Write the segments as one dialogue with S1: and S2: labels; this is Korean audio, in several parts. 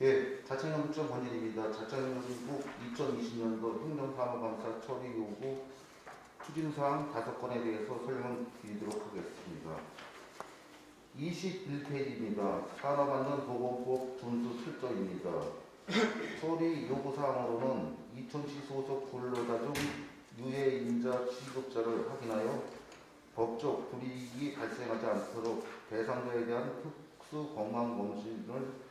S1: 예, 자청연구청 권일입니다. 자청연구국 2020년도 행정사무감사 처리 요구 추진사항 다섯 건에 대해서 설명을 드리도록 하겠습니다. 21페이지입니다. 산업안전 보건법 준수 출조입니다. 처리 요구사항으로는 2000시 소속 근로자 중 유해 인자 취급자를 확인하여 법적 불이익이 발생하지 않도록 대상자에 대한 특수 건강검진을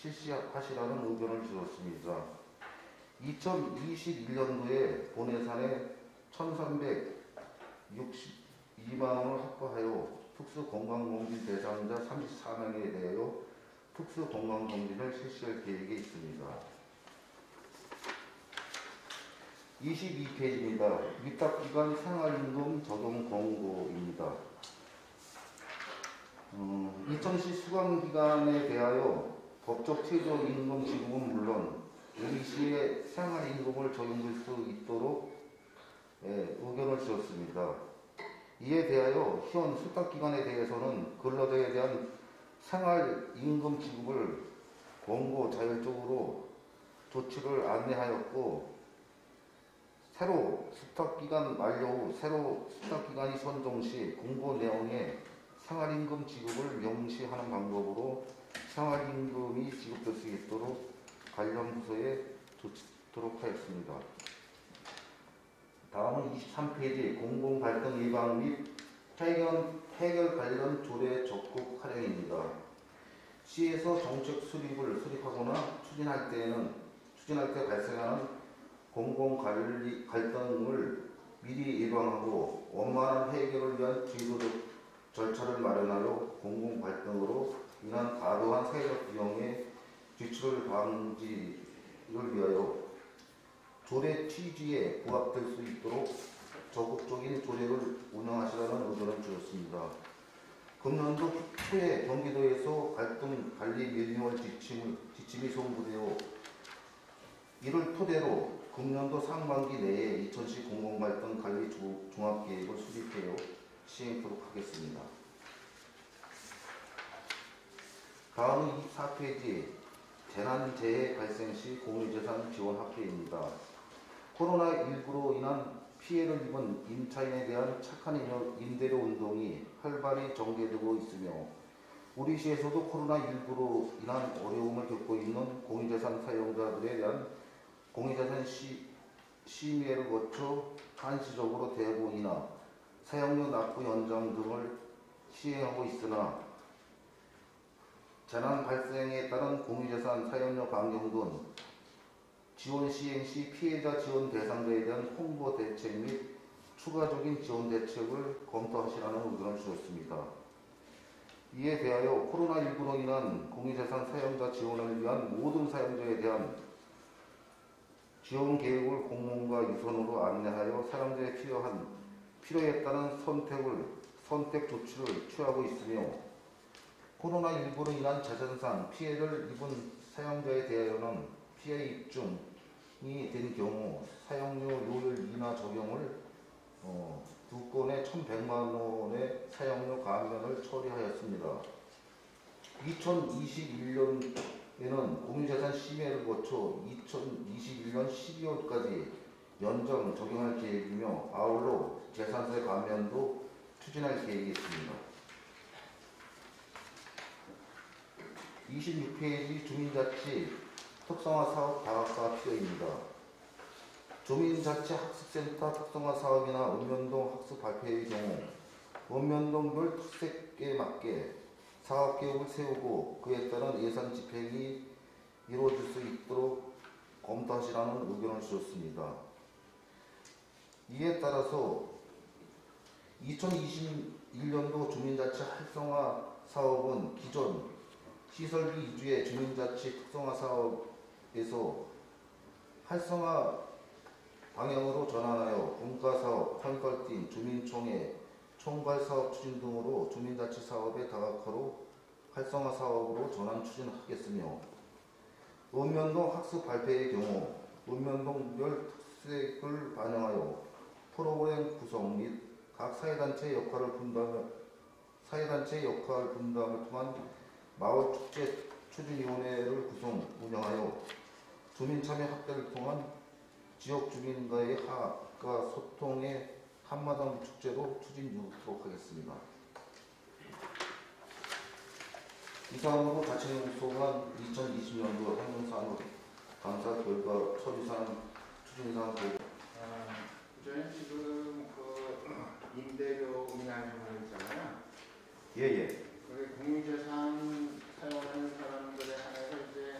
S1: 실시하시라는 의견을 주었습니다. 2021년도에 본예산에 1,362만 원을 확보하여 특수건강검진 대상자 34명에 대하여 특수건강검진을 실시할 계획에 있습니다. 22페이지입니다. 위탁기관 생활임금 적용 권고입니다. 어, 2010 수강기간에 대하여 법적 최저 임금 지급은 물론 우리 시의 생활 임금을 적용할 수 있도록 예, 의견을 주었습니다. 이에 대하여 현 수탁기관에 대해서는 근로자에 대한 생활 임금 지급을 권고 자율적으로 조치를 안내하였고 새로 수탁기간 만료 후 새로 수탁기간이 선정 시 공고 내용에 생활임금 지급을 명시하는 방법으로 생활임금이 지급될 수 있도록 관련 부서에 조치도록 하였습니다. 다음은 23페이지 공공갈등 예방 및 해결, 해결 관련 조례 적극 활용입니다. 시에서 정책 수립을 수립하거나 추진할 때에는 추진할 때 발생하는 공공 관리 갈등을 미리 예방하고 원만한 해결을 위한 제도적 절차를 마련하여 공공 갈등으로 인한 과도한 사회적 비용의 지출을 방지를 위하여 조례 취지에 부합될 수 있도록 적극적인 조례를 운영하시라는 의견을 주었습니다. 금년도 초에 경기도에서 갈등 관리 매뉴얼 지침을, 지침이 송부되어 이를 토대로 금년도 상반기 내에 2010 공공갈등 관리 종합계획을 수립하여 시행토록 하겠습니다. 다음은 24페이지 재난재해 발생 시 공유재산 지원 확대입니다. 코로나19로 인한 피해를 입은 임차인에 대한 착한 임대료 운동이 활발히 전개되고 있으며 우리 시에서도 코로나19로 인한 어려움을 겪고 있는 공유재산 사용자들에 대한 공유재산 시, 심의를 거쳐 한시적으로 대부이나 사용료 납부 연장 등을 시행하고 있으나 재난 발생에 따른 공유재산 사용료 강경 등 지원 시행 시 피해자 지원 대상자에 대한 홍보 대책 및 추가적인 지원 대책을 검토하시라는 의견을 주었습니다. 이에 대하여 코로나19로 인한 공유재산 사용자 지원을 위한 모든 사용자에 대한 지원 계획을 공무원과 유선으로 안내하여 사용자에 필요한 필요에 따른 선택을 선택 조치를 취하고 있으며 코로나19로 인한 재산상 피해를 입은 사용자에 대하여는 피해 입증이 된 경우 사용료 요율 인하 적용을 어, 두 건에 1,100만 원의 사용료 감면을 처리하였습니다. 2021년에는 공유재산 심의를 거쳐 2021년 12월까지 연장 적용할 계획이며 아울러 재산세 감면도 추진할 계획이 있습니다. 26페이지 주민자치 특성화 사업 다각화 필요입니다. 주민자치 학습센터 특성화 사업이나 읍면동 학습 발표의 경우 읍면동별 특색에 맞게 사업 계획을 세우고 그에 따른 예산 집행이 이루어질 수 있도록 검토하시라는 의견을 주셨습니다. 이에 따라서 2021년도 주민자치 활성화 사업은 기존 시설비 위주의 주민자치 특성화 사업에서 활성화 방향으로 전환하여 분과사업, 컨설팅, 주민총회, 총괄사업 추진 등으로 주민자치 사업의 다각화로 활성화 사업으로 전환 추진하겠으며 읍면동 학습 발표의 경우 읍면동별 특색을 반영하여 프로그램 구성 및 각 사회단체 역할을 분담 사회단체 역할 분담을 통한 마을 축제 추진위원회를 구성 운영 주민 참여 확대를 통한 지역 주민과의 화합과 소통의 한마당 축제로 추진하도록 하겠습니다. 이상으로 자치령 소관 2020년도 행정사항 감사 결과 처리사항 추진사항 보고
S2: 아, 저희는 지금 그 임대료 운영하는 있잖아요.
S1: 예예
S2: 그 공유재산 사용하는 사람들에 한해서 이제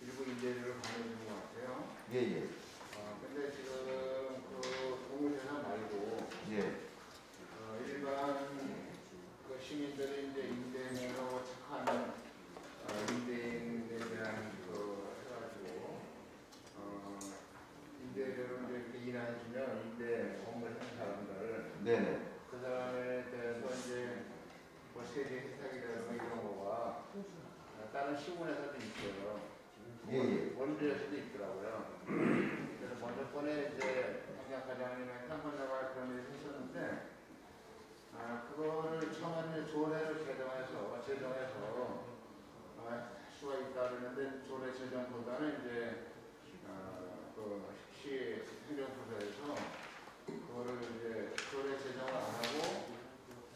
S2: 일부 임대료를 받는 것 같아요.
S1: 예 예
S2: 어, 근데 지금 그 공유재산 말고
S1: 예.
S2: 어, 일반 그 시민들이 이제 임대료로 착한 어, 임대인에 대한 그 해가지고 어, 임대료를 이제 이렇게 일하시면 임대 건물 하는 사람들
S1: 네네
S2: 그 사람에 대해서 이제 뭐 세제 혜택이라든가 이런 거가 다른 시군에서도 있어요.
S1: 예, 예.
S2: 원주에서도 있더라고요. 그래서 먼저 번에 이제 행정과장님의 땅권자가 그런 일을 했었는데 아 그거를 처음에 조례를 제정해서 제정해서 아, 수가 있다 그러는데 조례 제정보다는 이제 아, 그 시 행정부서에서 그거를 이제 조례 제정을 안 하고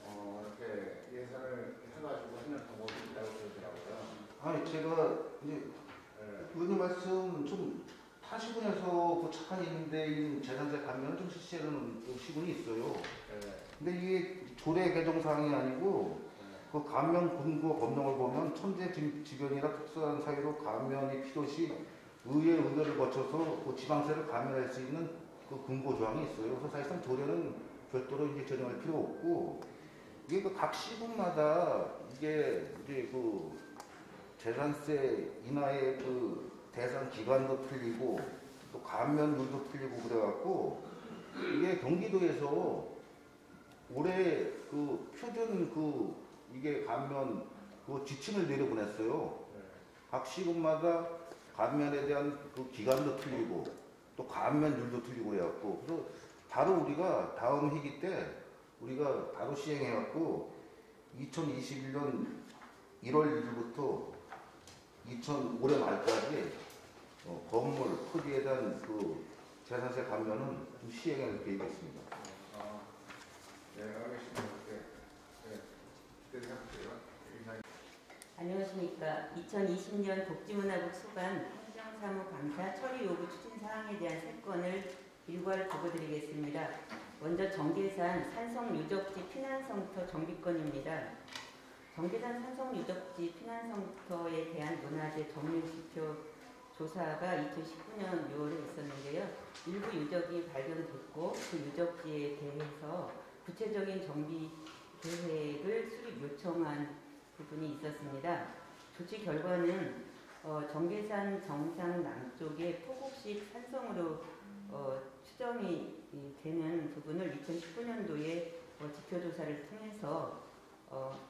S2: 어, 이렇게 예산을 해가지고 하는 방법이 있다고.
S1: 아니 제가 이제
S2: 예.
S1: 의원님 말씀 좀 타시군에서 그 착한 임대인 재산세 감면 좀 실시하는 그 시군이 있어요.
S2: 예.
S1: 근데 이게 조례 개정 사항이 아니고
S2: 예.
S1: 그 감면 근거 법령을 보면 천재 지- 지변이나 특수한 사유로 감면이 필요시 의회 의결을 거쳐서 그 지방세를 감면할 수 있는 그 근거 조항이 있어요. 그래서 사실상 조례는 별도로 이제 제정할 필요 없고 이게 그 각 시군마다 이게 이제 그 재산세 인하의 그 대상 기간도 틀리고 또 감면율도 틀리고 그래갖고 이게 경기도에서 올해 그 표준 그 이게 감면 그 지침을 내려보냈어요. 각 시군마다 감면에 대한 그 기간도 틀리고 또 감면율도 틀리고 해갖고 그래서 바로 우리가 다음 회기 때 우리가 바로 시행해갖고 2021년 1월 1일부터 2000 올해 말까지 어, 건물 토지에 대한 그 재산세 감면은 좀 시행할 계획이 있습니다.
S2: 아, 네, 알겠습니다. 네, 네, 생각해요.
S3: 안녕하십니까. 2020년 복지문화국 소관 행정사무 감사 처리 요구 추진 사항에 대한 세 건을 일괄 보고드리겠습니다. 먼저 정계산 산성 유적지 피난성터 정비건입니다. 정계산 산성 유적지 피난성터에 대한 문화재 점유지표 조사가 2019년 6월에 있었는데요. 일부 유적이 발견됐고 그 유적지에 대해서 구체적인 정비 계획을 수립 요청한 부분이 있었습니다. 조치 결과는 어, 정계산 정상 남쪽에 포곡식 산성으로 어, 추정이 이, 되는 부분을 2019년도에 어, 지표조사를 통해서 어,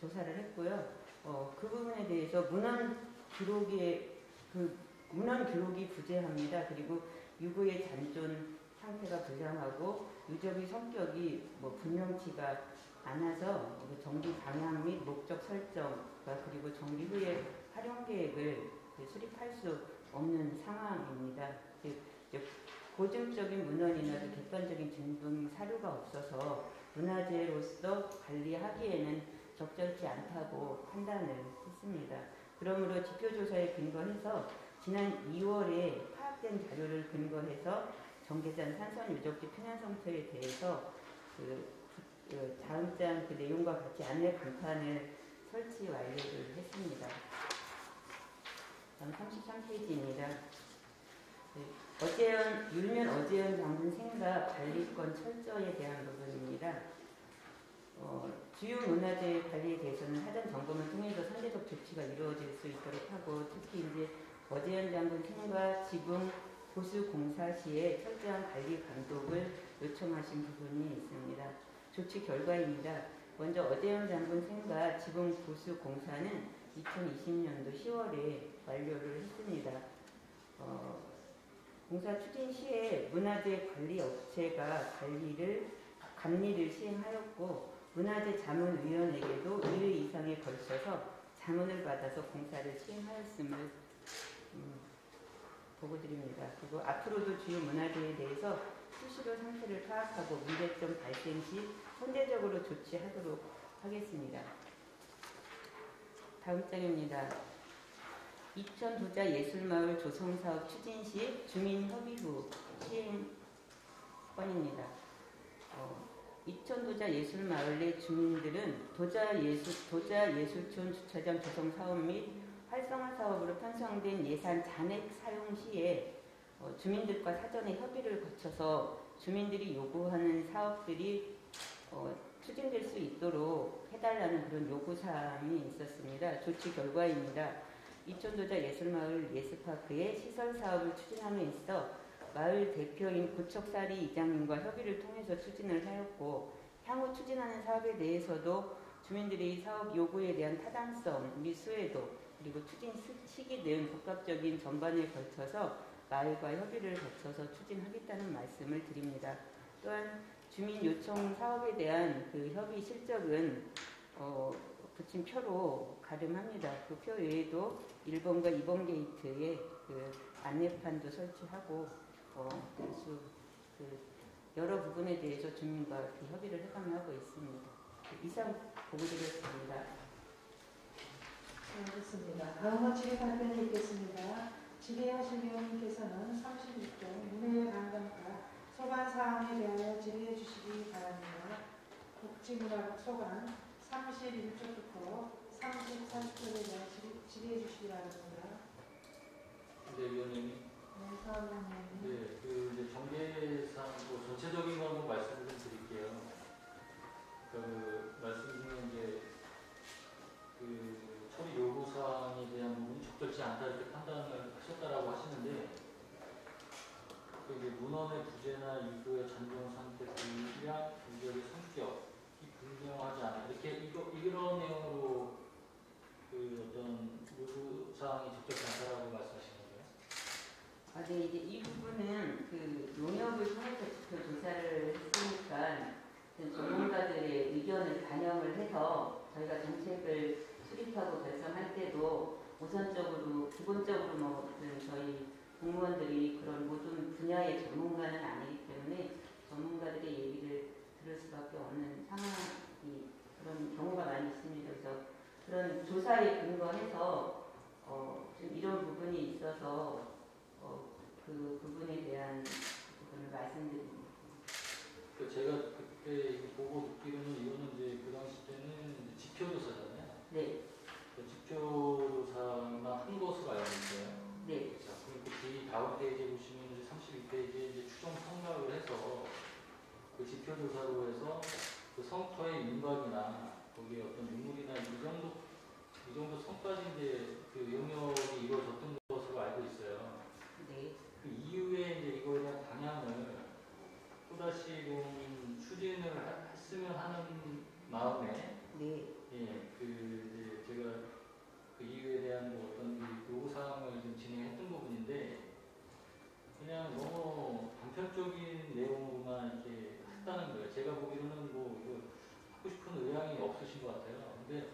S3: 조사를 했고요. 어, 그 부분에 대해서 문헌 기록에 그 문헌 기록이 부재합니다. 그리고 유구의 잔존 상태가 불량하고 유적의 성격이 뭐 분명치가 않아서 그 정비 방향 및 목적 설정과 그리고 정비 후에 활용 계획을 그 수립할 수 없는 상황입니다. 고증적인 문헌이나 그 객관적인 증빙 사료가 없어서 문화재로서 관리하기에는 적절치 않다고 판단을 했습니다. 그러므로 지표조사에 근거해서 지난 2월에 파악된 자료를 근거해서 정계산 산선 유적지 피난성터에 대해서 그 그 다음 장 그 내용과 같이 안내 간판을 설치 완료를 했습니다. 다음 33페이지입니다. 어제연 율면 어제연 장군 생가 관리권 철저에 대한 부분입니다. 어, 주요 문화재 관리에 대해서는 사전 점검을 통해서 상대적 조치가 이루어질 수 있도록 하고 특히 이제 어제연 장군 생가 지붕 보수 공사 시에 철저한 관리 감독을 요청하신 부분이 있습니다. 조치 결과입니다. 먼저 어대영 장군 생가 지붕 보수 공사는 2020년도 10월에 완료를 했습니다. 어, 공사 추진 시에 문화재 관리 업체가 관리를 감리를 시행하였고 문화재 자문위원에게도 1회 이상에 걸쳐서 자문을 받아서 공사를 시행하였음을 음, 보고 드립니다. 그리고 앞으로도 주요 문화재에 대해서 수시로 상태를 파악하고 문제점 발생 시 선제적으로 조치하도록 하겠습니다. 다음 장입니다. 이천 도자 예술마을 조성사업 추진 시 주민 협의 후 시행권입니다. 어, 이천 도자 예술마을 내 주민들은 도자 예술 도자 예술촌 주차장 조성 사업 및 활성화 사업으로 편성된 예산 잔액 사용 시에 어, 주민들과 사전에 협의를 거쳐서 주민들이 요구하는 사업들이 어, 추진될 수 있도록 해달라는 그런 요구사항이 있었습니다. 조치 결과입니다. 이촌도자 예술마을 예술파크의 시설 사업을 추진함에 있어 마을 대표인 고척사리 이장님과 협의를 통해서 추진을 하였고 향후 추진하는 사업에 대해서도 주민들의 사업 요구에 대한 타당성 및 수혜도 그리고 추진 시- 시기 등 복합적인 전반에 걸쳐서 마을과 협의를 거쳐서 추진하겠다는 말씀을 드립니다. 또한 주민 요청 사업에 대한 그 협의 실적은 어, 붙인 표로 가름합니다. 그 표 외에도 1번과 2번 게이트에 그 안내판도 설치하고 어, 그래서 그 여러 부분에 대해서 주민과 이렇게 협의를 해가면하고 있습니다. 이상 보고드렸습니다.
S4: 네, 알겠습니다. 다음은 질의 답변이 있겠습니다. 질의하실 위원님께서는 31조 문해의 관광과 소관 사항에 대하여 질의해 주시기 바랍니다. 복지문화국 소관 31조부터 34조에 대한 질의, 질의해 주시기 바랍니다.
S5: 네, 위원님.
S4: 네,
S5: 그 이제 정계상 뭐 전체적인 거 한번 말씀을 좀 드릴게요. 그 말씀 중에 이제 그 처리 요구 사항에 대한 부분이 적절치 않다 이렇게 판단을 하셨다라고 하시는데 그 이제 문헌의 부재나 이거의 잔존 상태, 분량, 분별의 성격이 분명하지 않아 이렇게 이거 이런 내용으로 그 어떤 요구 사항이 적절치 않다라고 말씀하시는 거예요?
S3: 아, 네, 이제 이 부분은 그 농협을 통해서 지표 조사를 했으니까 그 전문가들의 의견을 반영을 해서 저희가 정책을 수립하고 결정할 때도 우선적으로 기본적으로 뭐 그 저희 공무원들이 그런 모든 분야의 전문가는 아니기 때문에 전문가들의 얘기를 들을 수밖에 없는 상황이 그런 경우가 많이 있습니다. 그래서 그런 조사에 근거해서 어, 좀 이런 부분이 있어서 어, 그 부분에 대한 부분을 말씀드립니다.
S5: 그 제가 그때 보고 듣기로는 이거는 이제 그 당시 때는 지표조사잖아요.
S3: 네,
S5: 그 지표조사만 한 것으로 알고 있어요.
S3: 네,
S5: 자, 그리고 그뒤 다음 페이지에 보시면 이제 32페이지에 이제 추정 성락을 해서 그 지표조사로 해서 그 성터의 윤곽이나 거기에 어떤 유물이나 이 정도 이 정도 성까지 이제 그 영역이 이루어졌던 것으로 알고 있어요.
S3: 네,
S5: 그 이후에 이제 이거에 대한 방향을 또다시 좀 추진을 하- 했으면 하는 마음에
S3: 네,
S5: 예, 그 이제 제가 그 이유에 대한 뭐 어떤 이 요구 사항을 좀 진행했던 부분인데 그냥 너무 단편적인 내용으로만 이렇게 했다는 거예요. 제가 보기로는 뭐 이거 하고 싶은 의향이 없으신 것 같아요. 근데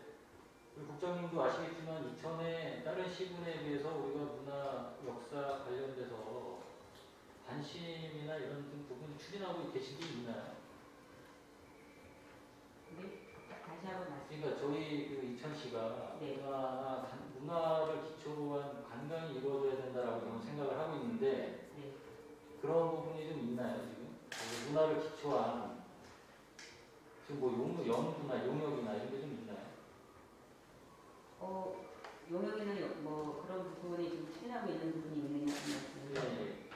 S5: 우리 국장님도 아시겠지만 이천에 다른 시군에 비해서 우리가 문화 역사 관련돼서 관심이나 이런 좀 부분 추진하고 계신 게 있나요?
S3: 네. 다시 한번 말씀.
S5: 그러니까 저희 그 이천시가
S3: 네.
S5: 문화나 관- 문화를 기초로 한 관광이 이루어져야 된다라고 저는 생각을 하고 있는데
S3: 네.
S5: 그런 부분이 좀 있나요 지금? 그 문화를 기초한 지금 뭐 용, 연구나 용역이나 이런 게 좀 있나요?
S3: 어, 용역에는 여- 뭐 그런 부분이 좀 추진하고 있는 부분이 있느냐 그 말씀이요.
S5: 예,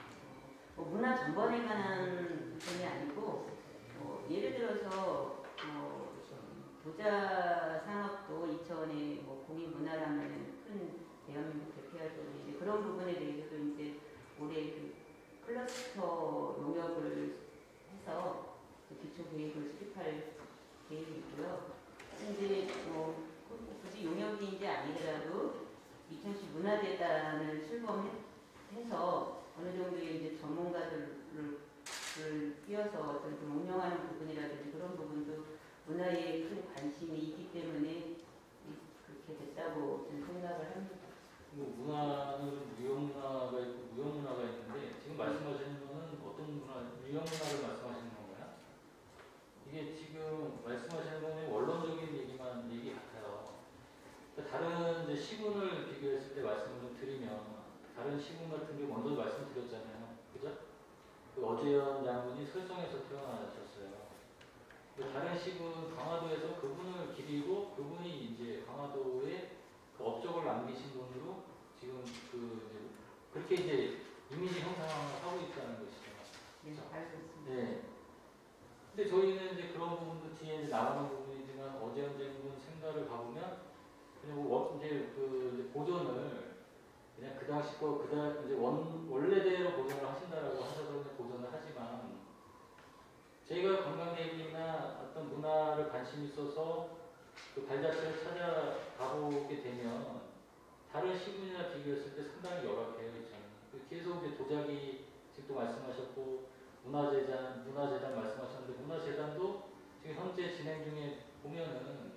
S3: 뭐 문화 전반에 관한 부분이 아니고 뭐 예를 들어서 뭐 도자 산업도 이천의 뭐 공익 문화라는 큰 대한민국 이제 그런 부분에 대해서도 이제 올해 그 클러스터 용역을 해서 그 기초 계획을 수립할 계획이 있고요. 이제 뭐 굳이 용역인지 아니더라도 이천시 문화재단을 출범해서 어느 정도의 이제 전문가들을 어떤 좀 운영하는 부분이라든지 그런 부분도 문화에 큰 관심이 있기 때문에 이- 그렇게 됐다고 생각을 합니다.
S5: 뭐 문화는 유형 문화가 있고 무형 문화가 있는데 지금 말씀하시는 거는 어떤 문화, 유형 문화를 말씀하시는 건가요? 이게 지금 말씀하시는 거는 원론적인 얘기만 얘기 같아요. 그러니까 다른 이제 시군을 비교했을 때 말씀을 좀 드리면 다른 시군 같은 게 먼저 말씀드렸잖아요. 그죠? 그 어재현 양군이 설성에서 태어나셨어요. 그 다른 시군 강화도에서 그분을 기리고 그분이 이제 강화도에 그 업적을 남기신 분으로 지금 그 이제 그렇게 이제 이미지 형성을 하고 있다는 것이죠.
S3: 네, 알고 있습니다.
S5: 네. 근데 저희는 이제 그런 부분도 뒤에 이제 나오는 부분이지만 어재현 장군 생가를 가보면 그냥 뭐 원- 이제 그 보존을 그냥 그 당시 거 그다 이제 원 원래대로 보존을 하신다라고 하셔서 보존을 하지만 저희가 관광객이나 어떤 문화를 관심 있어서 그 발자취를 찾아가보게 되면 다른 시군이나 비교했을 때 상당히 열악해요, 있잖아요. 그 계속 이제 도자기 지금 또 말씀하셨고 문화재단, 문화재단 말씀하셨는데 문화재단도 지금 현재 진행 중에 보면은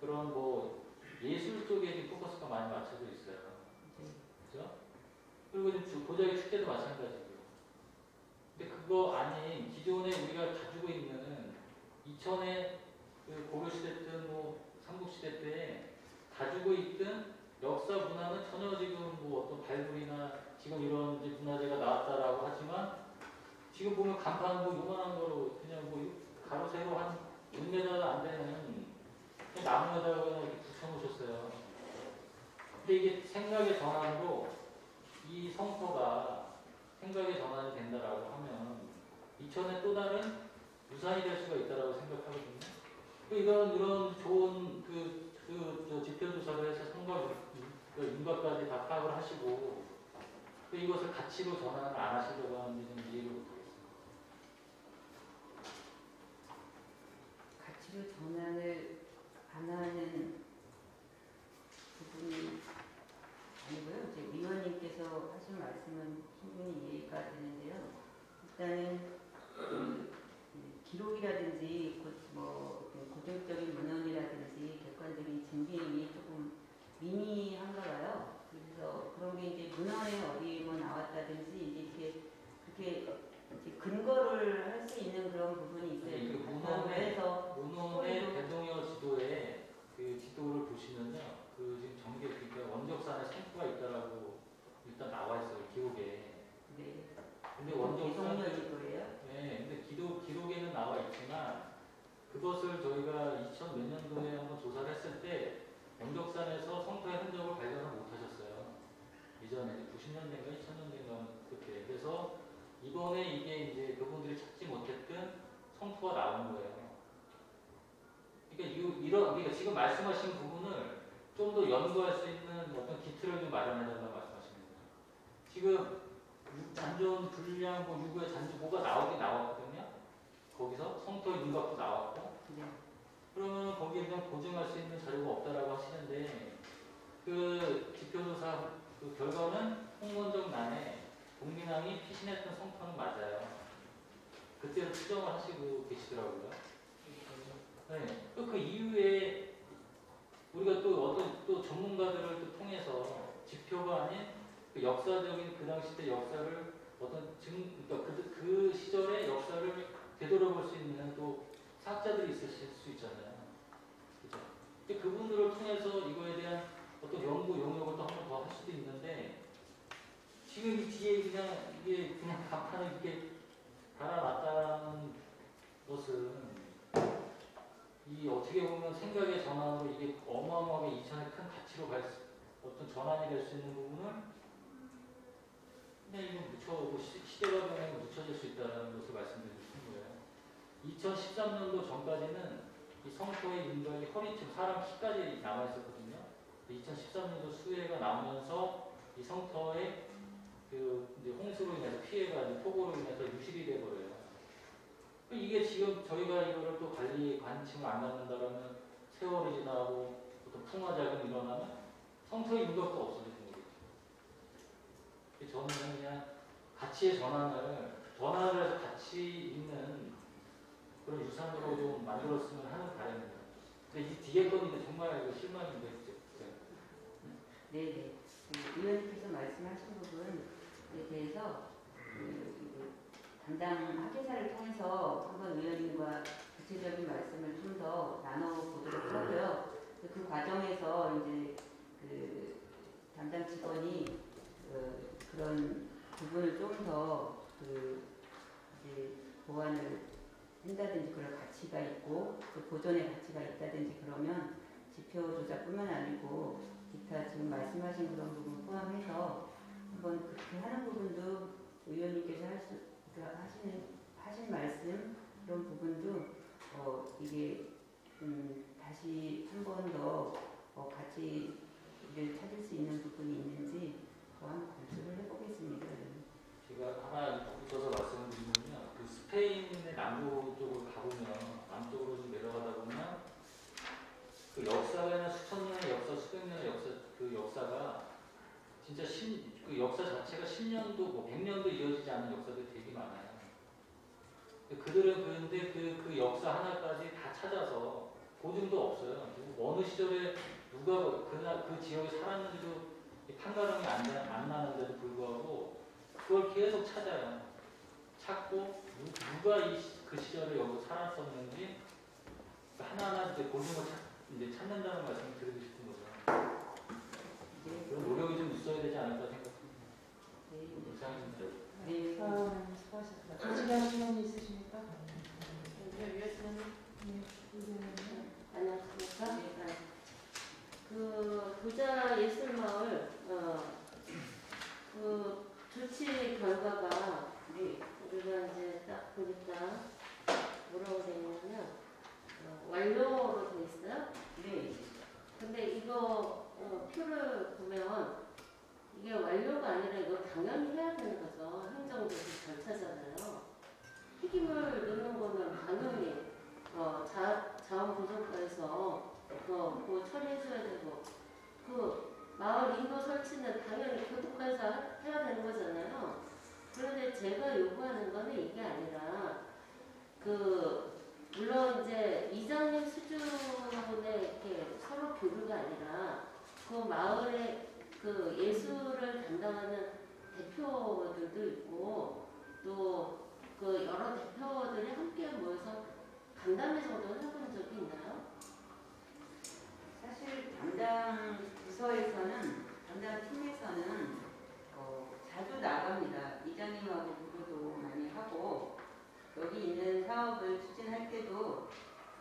S5: 그런 뭐 예술 쪽에 포커스가 많이 맞춰져 있어요.
S3: 네.
S5: 그죠? 그리고 지금 주- 도자기 축제도 마찬가지고요. 근데 그거 아닌 기존에 우리가 가지고 있는 이천의 그 고려시대 때뭐 삼국시대 때 가지고 있던 역사 문화는 전혀 지금 뭐 어떤 발굴이나 지금 이런 문화재가 나왔다라고 하지만 지금 보면 간판 뭐 요만한 거로 그냥 뭐 가로 세로 한 6m 안 되는 나무에다가 붙여놓으셨어요. 근데 이게 생각의 전환으로 이 성서가 생각의 전환이 된다라고 하면 이천의 또 다른 유산이 될 수가 있다라고 생각하거든요. 그 이런 이런 좋은 그, 그, 저 지표 조사를 해서 성과 그 인과까지 다 파악을 하시고 또 이것을 가치로 전환을 안 하시려고 하는지 좀 이해를 못하겠습니다.
S3: 가치로 전환을 안 하는 부분이 아니고요. 이제 위원님께서 하신 말씀은 충분히 이해가 되는데요. 일단은 그 기록이라든지 고정적인 문헌이라든지 객관적인 증빙이 조금 미미한가 봐요. 그래서 그런 게 이제 문헌에 어디 뭐 나왔다든지 이제 이렇게 그렇게 근거를 할 수 있는 그런 부분이 있어요. 그그
S5: 문헌의
S3: 소리도-
S5: 대동여 지도에 그 지도를 보시면요. 그 지금 정계 그러니까 원적산에 성구가 있다라고 일단 나와 있어요. 기록에.
S3: 네.
S5: 근데 원적산
S3: 기성여지도예요.
S5: 네, 근데 기록, 기록에는 나와 있지만 그것을 저희가 2000 몇 년도에 한번 조사를 했을 때 원적산에서 성토의 흔적을 발견을 못 하셨어요. 이전에 90년대인가 2000년대인가 그렇게. 그래서 이번에 이게 이제 그분들이 찾지 못했던 성토가 나온 거예요. 그러니까 이- 이런, 그러니까 지금 말씀하신 부분을 좀 더 연구할 수 있는 어떤 기틀을 좀 말씀하시는 거예요. 지금 유- 잔존 불량 뭐 유구의 잔존 뭐가 나오긴 나왔거든요. 거기서 성토 윤곽도 나왔고
S3: 네.
S5: 그러면 거기에 그냥 보증할 수 있는 자료가 없다라고 하시는데 그 지표조사 그 결과는 홍건정 난에 국민왕이 피신했던 성토는 맞아요. 그때 추정을 하시고 계시더라고요. 네. 또그 이후에 우리가 또 어떤 또 전문가들을 또 통해서 지표가 아닌 그 역사적인 그 당시 때 역사를 어떤 증, 그러니까 그, 그 시절의 역사를 되돌아볼 수 있는 또 사학자들이 있으실 수 있잖아요. 그죠? 근데 그분들을 통해서 이거에 대한 어떤 연구 용역을 또 한 번 더 할 수도 있는데 지금 이 뒤에 그냥 이게 그냥 간판을 이렇게 달아놨다는 것은 이 어떻게 보면 생각의 전환으로 이게 어마어마하게 이천의 큰 가치로 갈 수, 어떤 전환이 될 수 있는 부분을 그냥 이거 묻혀, 뭐 시, 시대가 변하면 묻혀질 수 있다는 것을 거예요. 2013년도 전까지는 이 성토의 윤곽이 허리쯤 사람 키까지 남아 있었거든요. 2013년도 수해가 나오면서 이 성터의 그 홍수로 인해서 피해가 폭우로 인해서 유실이 돼버려요. 그 이게 지금 저희가 이거를 또 관리 관심을 안 갖는다라면 세월이 지나고 어떤 풍화 자금이 일어나면 성터의 윤곽도 없어지는. 그래서 저는 그냥 가치의 전환을 전환을 해서 가치 있는 그런 유산으로 좀 만들었으면 하는 바람입니다. 근데 이 뒤에 거는 정말 이거 실망인데 진짜.
S3: 네네. 그 의원님께서 말씀하신 부분에 대해서 그, 그 담당 학예사를 통해서 한번 의원님과 구체적인 말씀을 좀 더 나눠보도록 하고요. 그 과정에서 이제 그 담당 직원이 그 그런 부분을 좀 더 그 이제 보완을 한다든지 그런 가치가 있고 또 보존의 가치가 있다든지 그러면 지표 조사뿐만 아니고 기타 지금 말씀하신 그런 부분 포함해서 한번 그렇게 하는 부분도 의원님께서 할 수, 그 하시는 하신 말씀 그런 부분도 어 이게 음 다시 한 번더 어, 가치를 찾을 수 있는 부분이 있는지 더 한번 검토를 해보겠습니다.
S5: 제가 하나 붙여서 말씀드리면요. 그 스페인의 남부 쪽으로 가보면 남쪽으로 좀 내려가다 보면 그 역사가 수천 년의 역사, 수백 년의 역사 그 역사가 진짜 신, 그 역사 자체가 10년도 뭐 100년도 이어지지 않는 역사들이 되게 많아요. 그들은 그런데 그, 그 역사 하나까지 다 찾아서 고증도 없어요. 어느 시절에 누가 그날 그 지역에 살았는지도 이 판가름이 안, 나- 안 나는데도 불구하고 그걸 계속 찾아요. 찾고 누, 누가 이, 시- 그 시절에 여기 살았었는지 하나하나 이제 고증을 찾, 이제 찾는다는 말씀을 드리고 싶은 거죠. 그런 노력이 좀 있어야 되지 않을까 생각합니다.
S3: 네,
S5: 이상입니다.
S3: 네.
S4: 아, 네, 수고하셨습니다. 조치가 질문이 있으십니까? 네?
S6: 안녕하십니까? 그 부자 예술마을 어, 그 조치 결과가
S3: 네.
S6: 우리가 이제 딱 보니까 뭐라고 돼 있냐면 어, 완료로 돼 있어요.
S3: 네.
S6: 근데 이거 어, 표를 보면 이게 완료가 아니라 이거 당연히 해야 되는 거죠. 행정적인 절차잖아요. 폐기물 넣는 거는 당연히 어, 자, 자원보존과에서 어, 그거 처리해줘야 되고 그 마을 인도 설치는 당연히 교통과에서 하- 해야 되는 거잖아요. 그런데 제가 요구하는 거는 이게 아니라 그 물론 이제 이장님 수준의 이렇게 서로 교류가 아니라 그 마을의 그 예술을 담당하는 대표들도 있고 또 그 여러 대표들이 함께 모여서 간담회 정도는 해본 적이 있나요?
S3: 사실 담당 부서에서는 담당 팀에서는 어, 자주 나갑니다. 이장님하고 보고도 많이 하고 여기 있는 사업을 추진할 때도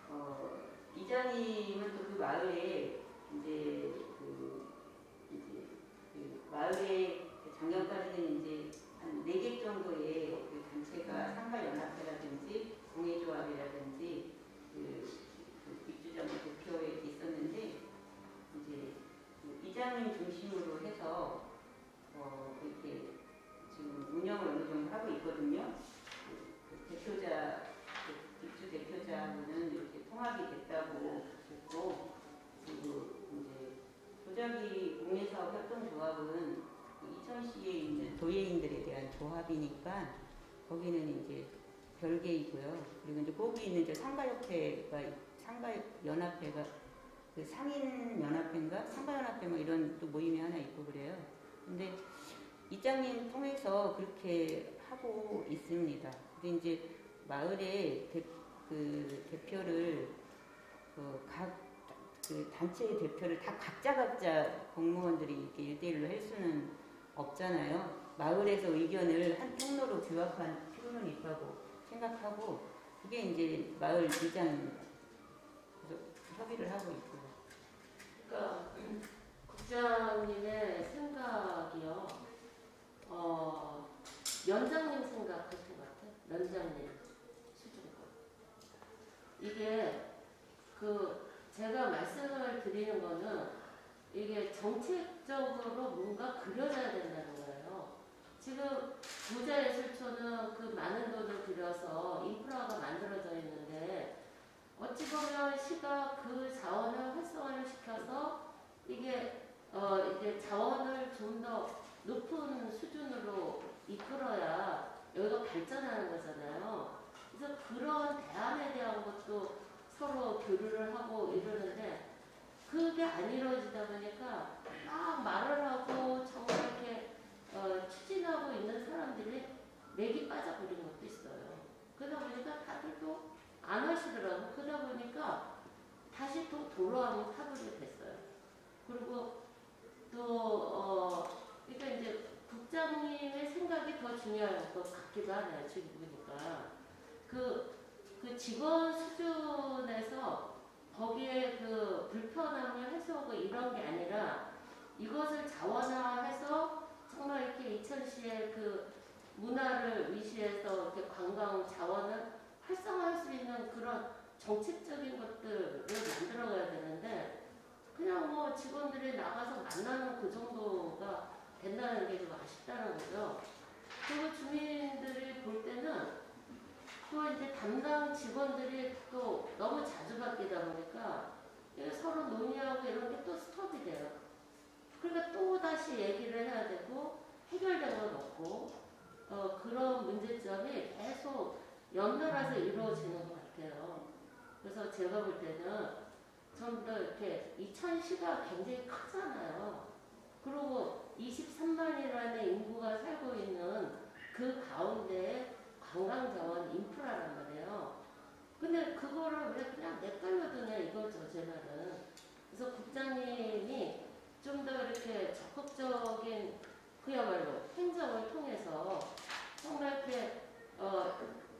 S3: 어, 이장님은 또 그 마을에 이제 그 이제 그 마을에 작년까지는 이제 한네개 정도의 그 단체가 상가연합회라든지 공예조합이라든지 그, 그 입주자 대표에 있었는데 이제 그 이장님 중심으로 해서 어 이렇게 지금 운영을 어느 정도 하고 있거든요. 대표자 그 입주 대표자분은 이렇게 통합이 됐다고 했고 그리고 이제 도자기 공예사업 협동조합은 그 이천시에 있는 도예인들에 대한 조합이니까 거기는 이제 별개이고요. 그리고 이제 거기 있는 이제 상가협회가 상가연합회가 그 상인연합회인가 상가연합회 뭐 이런 또 모임이 하나 있고 그래요. 근데 이장님 통해서 그렇게 하고 있습니다. 근데 이제 마을의 대, 그 대표를 그각 그 단체의 대표를 다 각자 각자 공무원들이 이렇게 일대일로 할 수는 없잖아요. 마을에서 의견을 한 통로로 규합한 필요는 있다고 생각하고 그게 이제 마을. 그래서 협의를 하고 있고요.
S6: 그러니까 국장님의 생각이요. 어, 연장님 생각하신 것 같아요. 연장님 수준과. 이게 그 제가 말씀을 드리는 거는 이게 정책적으로 뭔가 그려져야 된다는 거예요. 지금 부자예술촌은 그 많은 돈을 들여서 인프라가 만들어져 있는데 어찌 보면 시가 그 자원을 활성화를 시켜서 이게 어 이제 자원을 좀더 높은 수준으로 이끌어야 여기가 발전하는 거잖아요. 그래서 그런 대안에 대한 것도 서로 교류를 하고 이러는데 그게 안 이루어지다 보니까 막 말을 하고 정말 이렇게 어, 추진하고 있는 사람들이 맥이 빠져버린 것도 있어요. 그러다 보니까 다들 또 안 하시더라고. 그러다 보니까 다시 또 돌아오는 타블이 됐어요. 그리고 또, 어, 그러니까 이제 국장님 중요할 것 같기도 하네요. 지금 보니까 그, 그 직원 수준에서 거기에 그 불편함을 해소하고 이런 게 아니라 이것을 자원화해서 정말 이렇게 이천시의 그 문화를 위시해서 이렇게 관광 자원을 활성화할 수 있는 그런 정책적인 것들을 만들어가야 되는데 그냥 뭐 직원들이 나가서 만나는 그 정도가 된다는 게 좀 아쉽다는 거죠. 그리고 주민들이 볼 때는 또 이제 담당 직원들이 또 너무 자주 바뀌다 보니까 서로 논의하고 이런 게 또 스톱이 돼요. 그러니까 또 다시 얘기를 해야 되고 해결된 건 없고 어, 그런 문제점이 계속 연달아서 이루어지는 것 같아요. 그래서 제가 볼 때는 좀 더 이렇게 이천시가 굉장히 크잖아요. 그리고 23만이라는 인구가 살고 있는 그 가운데 관광자원 인프라란 말이에요. 근데 그거를 왜 그냥 내깔려 두냐 이거죠, 제 말은. 그래서 국장님이 좀 더 이렇게 적극적인 그야말로 행정을 통해서 정말 이렇게 어,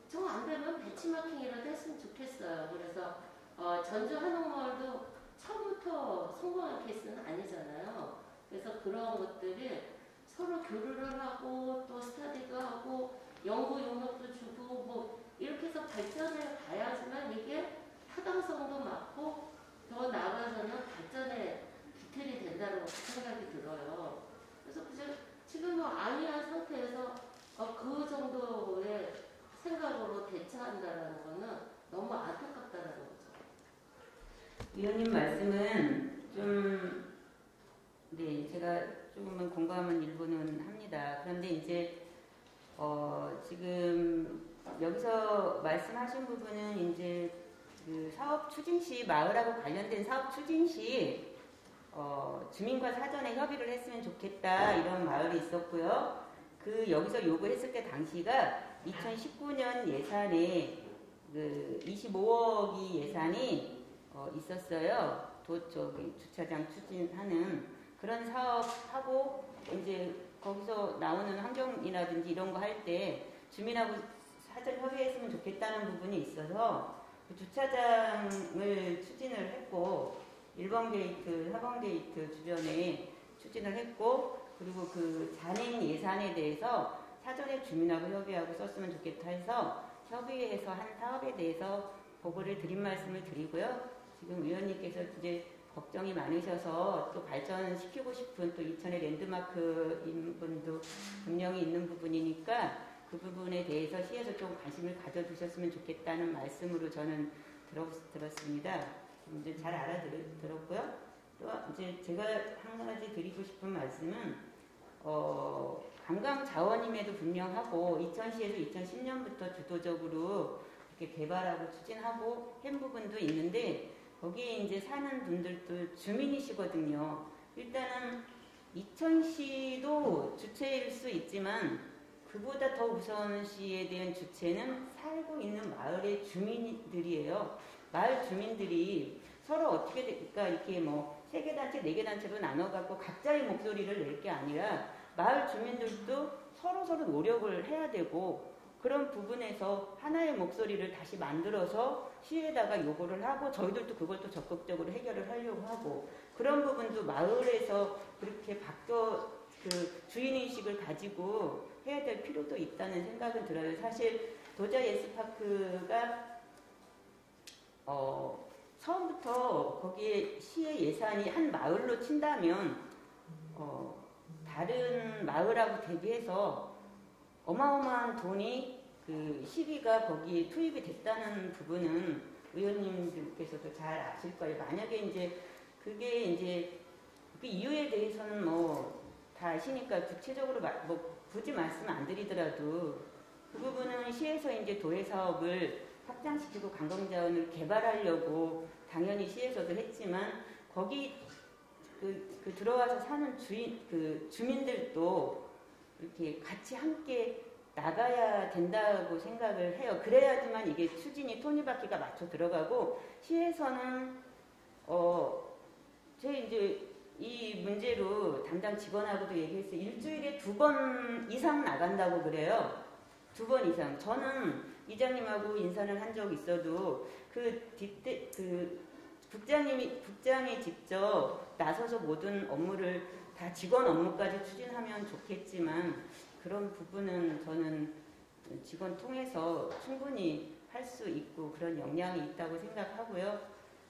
S6: 정안 되면 배치마킹이라도 했으면 좋겠어요. 그래서 어, 전주 한옥마을도 처음부터 성공한 케이스는 아니잖아요. 그래서 그런 것들이 서로 교류를 하고 또 스터디도 하고 연구 용역도 주고 뭐 이렇게 해서 발전을 가야지만 이게 타당성도 맞고 더 나아가서는 발전의 기틀이 된다는 생각이 들어요. 그래서 지금 뭐 아니한 상태에서 어, 그 정도의 생각으로 대처한다는 거는 너무 안타깝다는 거죠.
S3: 위원님 말씀은 좀, 네, 제가 조금은 공감은 일부는 합니다. 그런데 이제, 어, 지금 여기서 말씀하신 부분은 이제 그 사업 추진 시, 마을하고 관련된 사업 추진 시, 어, 주민과 사전에 협의를 했으면 좋겠다, 이런 마을이 있었고요. 그, 여기서 요구했을 때 당시가 2019년 예산에 그 25억이 예산이 어, 있었어요. 도 저기 주차장 추진하는 그런 사업하고 이제 거기서 나오는 환경이라든지 이런 거 할 때 주민하고 사전 협의했으면 좋겠다는 부분이 있어서 그 주차장을 추진을 했고 1번 게이트, 4번 게이트 주변에 추진을 했고 그리고 그 잔여 예산에 대해서 사전에 주민하고 협의하고 썼으면 좋겠다 해서 협의해서 한 사업에 대해서 보고를 드린 말씀을 드리고요. 지금 의원님께서 이제 걱정이 많으셔서 또 발전시키고 싶은 또 이천의 랜드마크인 분도 분명히 있는 부분이니까 그 부분에 대해서 시에서 좀 관심을 가져주셨으면 좋겠다는 말씀으로 저는 들었, 들었습니다. 이제 잘 알아들었고요. 또 이제 제가 한 가지 드리고 싶은 말씀은 어, 관광 자원임에도 분명하고 2000시에서 2010년부터 주도적으로 이렇게 개발하고 추진하고 한 부분도 있는데 거기에 이제 사는 분들도 주민이시거든요. 일단은 이천시도 주체일 수 있지만 그보다 더 우선 시에 대한 주체는 살고 있는 마을의 주민들이에요. 마을 주민들이 서로 어떻게 될까 이렇게 뭐 세 개 단체, 네 개 단체로 나눠 갖고 각자의 목소리를 낼 게 아니라 마을 주민들도 서로 서로 노력을 해야 되고 그런 부분에서 하나의 목소리를 다시 만들어서 시에다가 요구를 하고 저희들도 또 적극적으로 해결을 하려고 하고 그런 부분도 마을에서 그렇게 바뀌어 그 주인의식을 가지고 해야 될 필요도 있다는 생각은 들어요. 사실 도자 예스파크가 어 처음부터 거기에 시의 예산이 한 마을로 친다면 어 다른 마을하고 대비해서 어마어마한 돈이 그 시비가 거기에 투입이 됐다는 부분은 의원님들께서도 잘 아실 거예요. 만약에 이제 그게 이제 그 이유에 대해서는 뭐 다 아시니까 구체적으로 마, 뭐 굳이 말씀 안 드리더라도 그 부분은 시에서 이제 도해 사업을 확장시키고 관광자원을 개발하려고 당연히 시에서도 했지만 거기 그, 그 들어와서 사는 주인 그 주민들도 이렇게 같이 함께 나가야 된다고 생각을 해요. 그래야지만 이게 추진이 톱니바퀴가 맞춰 들어가고 시에서는 어 제 이제 이 문제로 담당 직원하고도 얘기했어요. 일주일에 두두번 이상 나간다고 그래요. 두 번 이상. 저는 이장님하고 인사를 한 적 있어도 그 뒷대 그 국장님이 국장이 직접 나서서 모든 업무를 다 직원 업무까지 추진하면 좋겠지만 그런 부분은 저는 직원 통해서 충분히 할 수 있고 그런 역량이 있다고 생각하고요.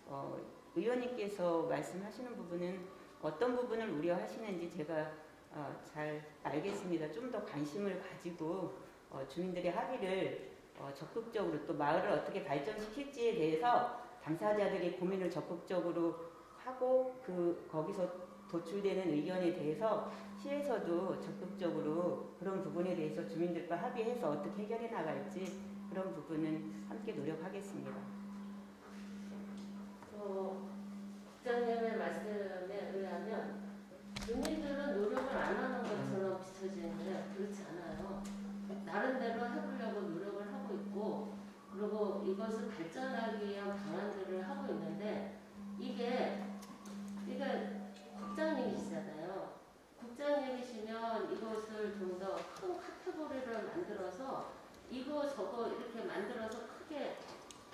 S3: 어, 의원님께서 말씀하시는 부분은 어떤 부분을 우려하시는지 제가 어, 잘 알겠습니다. 좀 더 관심을 가지고 어, 주민들의 합의를 어, 적극적으로 또 마을을 어떻게 발전시킬지에 대해서 당사자들의 고민을 적극적으로 하고 그 거기서 도출되는 의견에 대해서 시에서도 적극적으로 그런 부분에 대해서 주민들과 합의해서 어떻게 해결해 나갈지 그런 부분은 함께 노력하겠습니다.
S6: 어, 국장님의 말씀에 의하면 주민들은 노력을 안 하는 것처럼 비춰지는데 그렇지 않아요. 나름대로 해보려고 노력을 하고 있고 그리고 이것을 발전하기 위한 방안들을 하고 있는데 이게 이게 국장님이시잖아요. 국장님이시면 이것을 좀 더 큰 카테고리를 만들어서 이거 저거 이렇게 만들어서 크게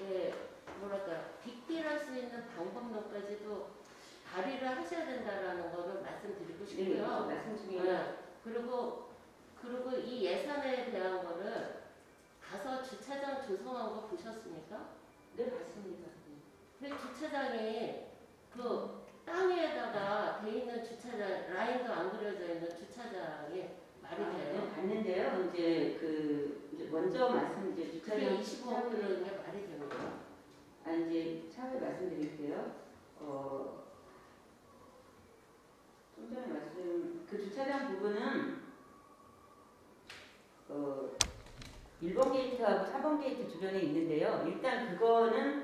S6: 예, 뭐랄까 빅딜할 수 있는 방법론까지도 발휘를 하셔야 된다라는 거를 말씀드리고 싶고요.
S3: 말씀 중에
S6: 네. 그리고 그리고 이 예산에 대한 거를 가서 주차장 조성한 거 보셨습니까?
S3: 네 맞습니다.
S6: 근데 주차장이 그 땅에다가 돼 있는 주차장 라인도 안 그려져 있는 주차장이 말이 돼요?
S3: 아, 봤는데요. 이제 그 이제 먼저 말씀 이제 주차장
S6: 25억 그러는 게 말이 됩니까?
S3: 아 이제 차후에 말씀드릴게요. 어, 좀 전에 말씀 그 주차장 부분은 어, 1번 게이트하고 4번 게이트 주변에 있는데요. 일단 그거는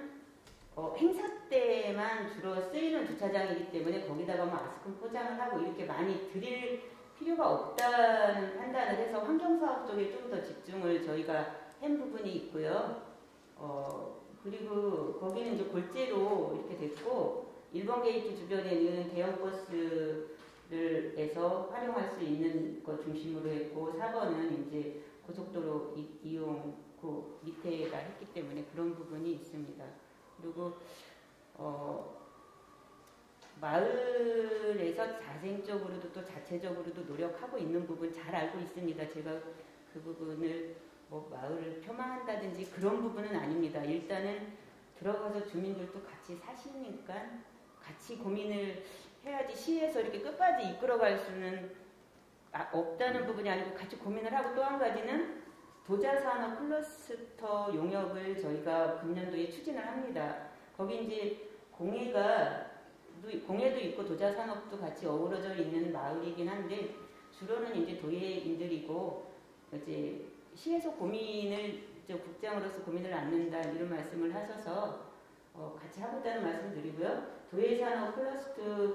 S3: 어, 행사 때만 주로 쓰이는 주차장이기 때문에 거기다가 뭐 아스콘 포장을 하고 이렇게 많이 들일 필요가 없다는 판단을 해서 환경사업 쪽에 좀 더 집중을 저희가 한 부분이 있고요. 어, 그리고 거기는 이제 골재로 이렇게 됐고 1번 게이트 주변에는 대형 버스를 해서 활용할 수 있는 것 중심으로 했고 4번은 이제 고속도로 이, 이용 그 밑에다 했기 때문에 그런 부분이 있습니다. 그리고 어, 마을에서 자생적으로도 또 자체적으로도 노력하고 있는 부분 잘 알고 있습니다. 제가 그 부분을 뭐 마을을 폄하한다든지 그런 부분은 아닙니다. 일단은 들어가서 주민들도 같이 사시니까 같이 고민을 해야지 시에서 이렇게 끝까지 이끌어갈 수는 아- 없다는 부분이 아니고 같이 고민을 하고 또 한 가지는 도자산업 클러스터 용역을 저희가 금년도에 추진을 합니다. 거기 이제 공예가 공예도 있고 도자산업도 같이 어우러져 있는 마을이긴 한데 주로는 이제 도예인들이고 이제 시에서 고민을 저 국장으로서 고민을 안는다 이런 말씀을 하셔서 어, 같이 하고 있다는 말씀 드리고요. 도예산업 클러스터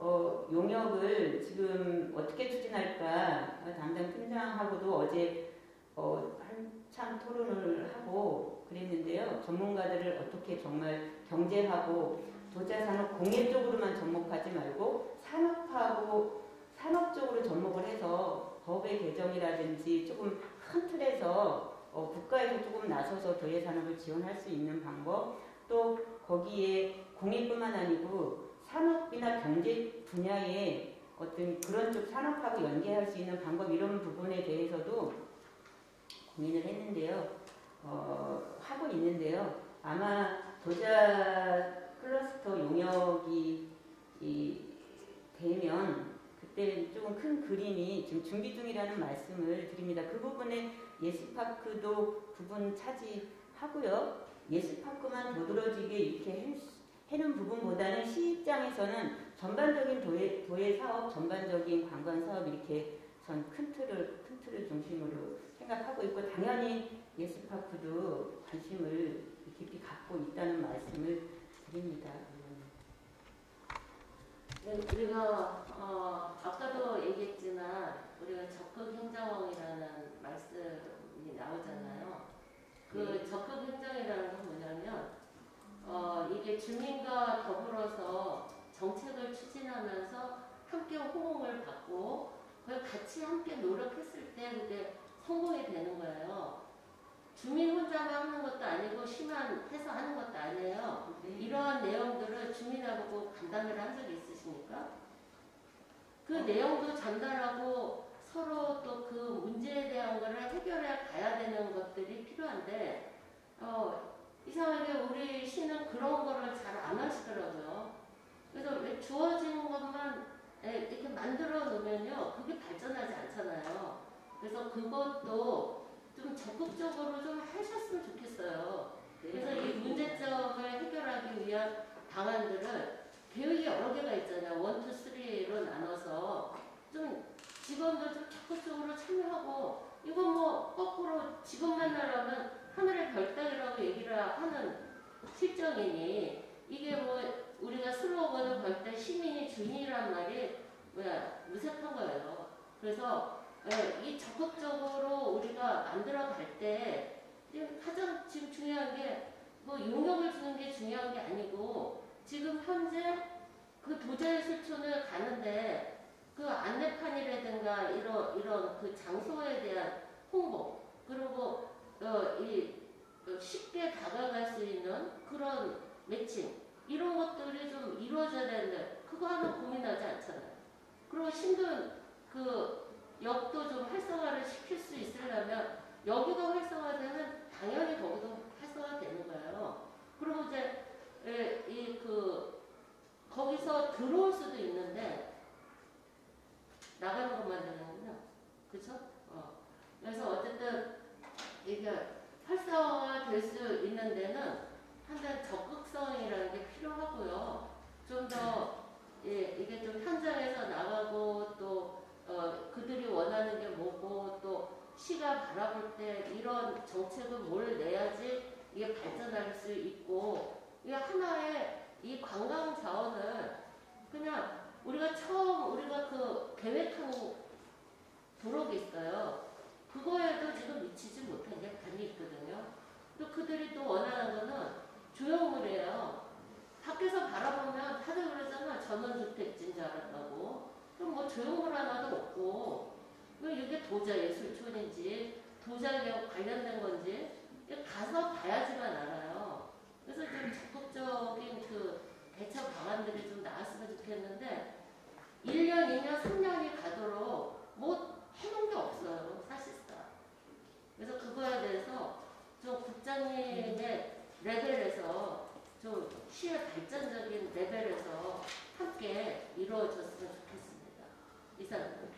S3: 어, 용역을 지금 어떻게 추진할까 어, 담당 팀장하고도 어제 어, 한참 토론을 하고 그랬는데요. 전문가들을 어떻게 정말 경제하고 도자산업 공예 쪽으로만 접목하지 말고 산업하고 산업 쪽으로 접목을 해서 법의 개정이라든지 조금 큰 틀에서 어, 국가에서 조금 나서서 도예 산업을 지원할 수 있는 방법 또 거기에 공예뿐만 아니고 산업이나 경제 분야에 어떤 그런 쪽 산업하고 연계할 수 있는 방법 이런 부분에 대해서도 고민을 했는데요. 어, 하고 있는데요. 아마 도자 클러스터 용역이 이, 되면 그때 조금 큰 그림이 지금 준비 중이라는 말씀을 드립니다. 그 부분에 예스파크도 부분 차지하고요. 예스파크만 도드러지게 이렇게 해, 해는 부분보다는 시 입장에서는 전반적인 도예, 도예 사업, 전반적인 관광 사업 이렇게 전 큰 틀을 큰 틀을 중심으로 생각하고 있고 당연히 예스파크도 관심을 깊이 갖고 있다는 말씀을 드립니다.
S6: 네, 우리가 어, 아까도 얘기했지만 우리가 적극 행정이라는 말씀이 나오잖아요. 그 적극 행정이라는 건 뭐냐면 어, 이게 주민과 더불어서 정책을 추진하면서 함께 호응을 받고 그걸 같이 함께 노력했을 때 그게 성공이 되는 거예요. 주민 혼자만 하는 것도 아니고 시만 해서 하는 것도 아니에요. 이러한 내용들을 주민하고 간담회를 한 적이 있으십니까? 그 내용도 전달하고 서로 또 그 문제에 대한 거를 해결해 가야 되는 것들이 필요한데 어, 이상하게 우리 시는 그런 거를 잘 안 하시더라고요. 그래서 왜 주어진 것만 에, 이렇게 만들어 놓으면요 그게 발전하지 않잖아요. 그래서 그것도 좀 적극적으로 좀 하셨으면 좋겠어요. 그래서 이 문제점을 해결하기 위한 방안들을 계획이 여러 개가 있잖아요. one, two, three로 나눠서 좀 직원들 좀 적극적으로 참여하고 이거 뭐 거꾸로 직원 만나려면 하늘의 별 따기라고 얘기를 하는 실정이니 이게 뭐 우리가 슬로건을 걸 때 시민이 주인이란 말이 뭐야 무색한 거예요. 그래서 예, 이 적극적으로 우리가 만들어 갈 때 가장 지금 중요한 게 뭐 용역을 주는 게 중요한 게 아니고 지금 현재 그 도자기 실촌을 가는데 그 안내판이라든가 이런 이런 그 장소에 대한 홍보 그리고 어, 이 어, 쉽게 다가갈 수 있는 그런 매칭 이런 것들이 좀 이루어져야 되는데 그거 하나 고민하지 않잖아요. 그리고 신도 그 역도 좀 활성화를 시킬 수 있으려면 여기가 활성화되면 당연히 거기도 활성화되는 거예요. 그리고 이제 이 그 거기서 들어올 수도 있는데 나가는 것만 되는군요. 그렇죠? 어. 그래서 어쨌든 이게 활성화 될 수 있는 데는 한단 적극성이라는 게 필요하고요. 좀더 예, 이게 좀 현장에서 나가고 또 어, 그들이 원하는 게 뭐고 또 시가 바라볼 때 이런 정책을 뭘 내야지 이게 발전할 수 있고 이게 하나의 이 관광 자원을 그냥 우리가 처음 우리가 그 계획한 도록이 있어요. 그거에도 지금 미치지 못한 게 많이 있거든요. 또 그들이 또 원하는 거는 조형물이에요. 밖에서 바라보면 다들 그러잖아. 전원주택지인 줄 알았다고. 그럼 뭐 조형물 하나도 없고, 뭐 이게 도자 예술촌인지, 도자기하고 관련된 건지, 가서 봐야지만 알아요. 그래서 좀 적극적인 그 대처 방안들이 좀 나왔으면 좋겠는데, 1년, 2년, 3년이 가도록 뭐 해놓은 게 없어요. 사실상. 그래서 그거에 대해서 좀 국장님의 레벨에서 좀 시의 발전적인 레벨에서 함께 이루어졌으면 좋겠습니다. 이상입니다.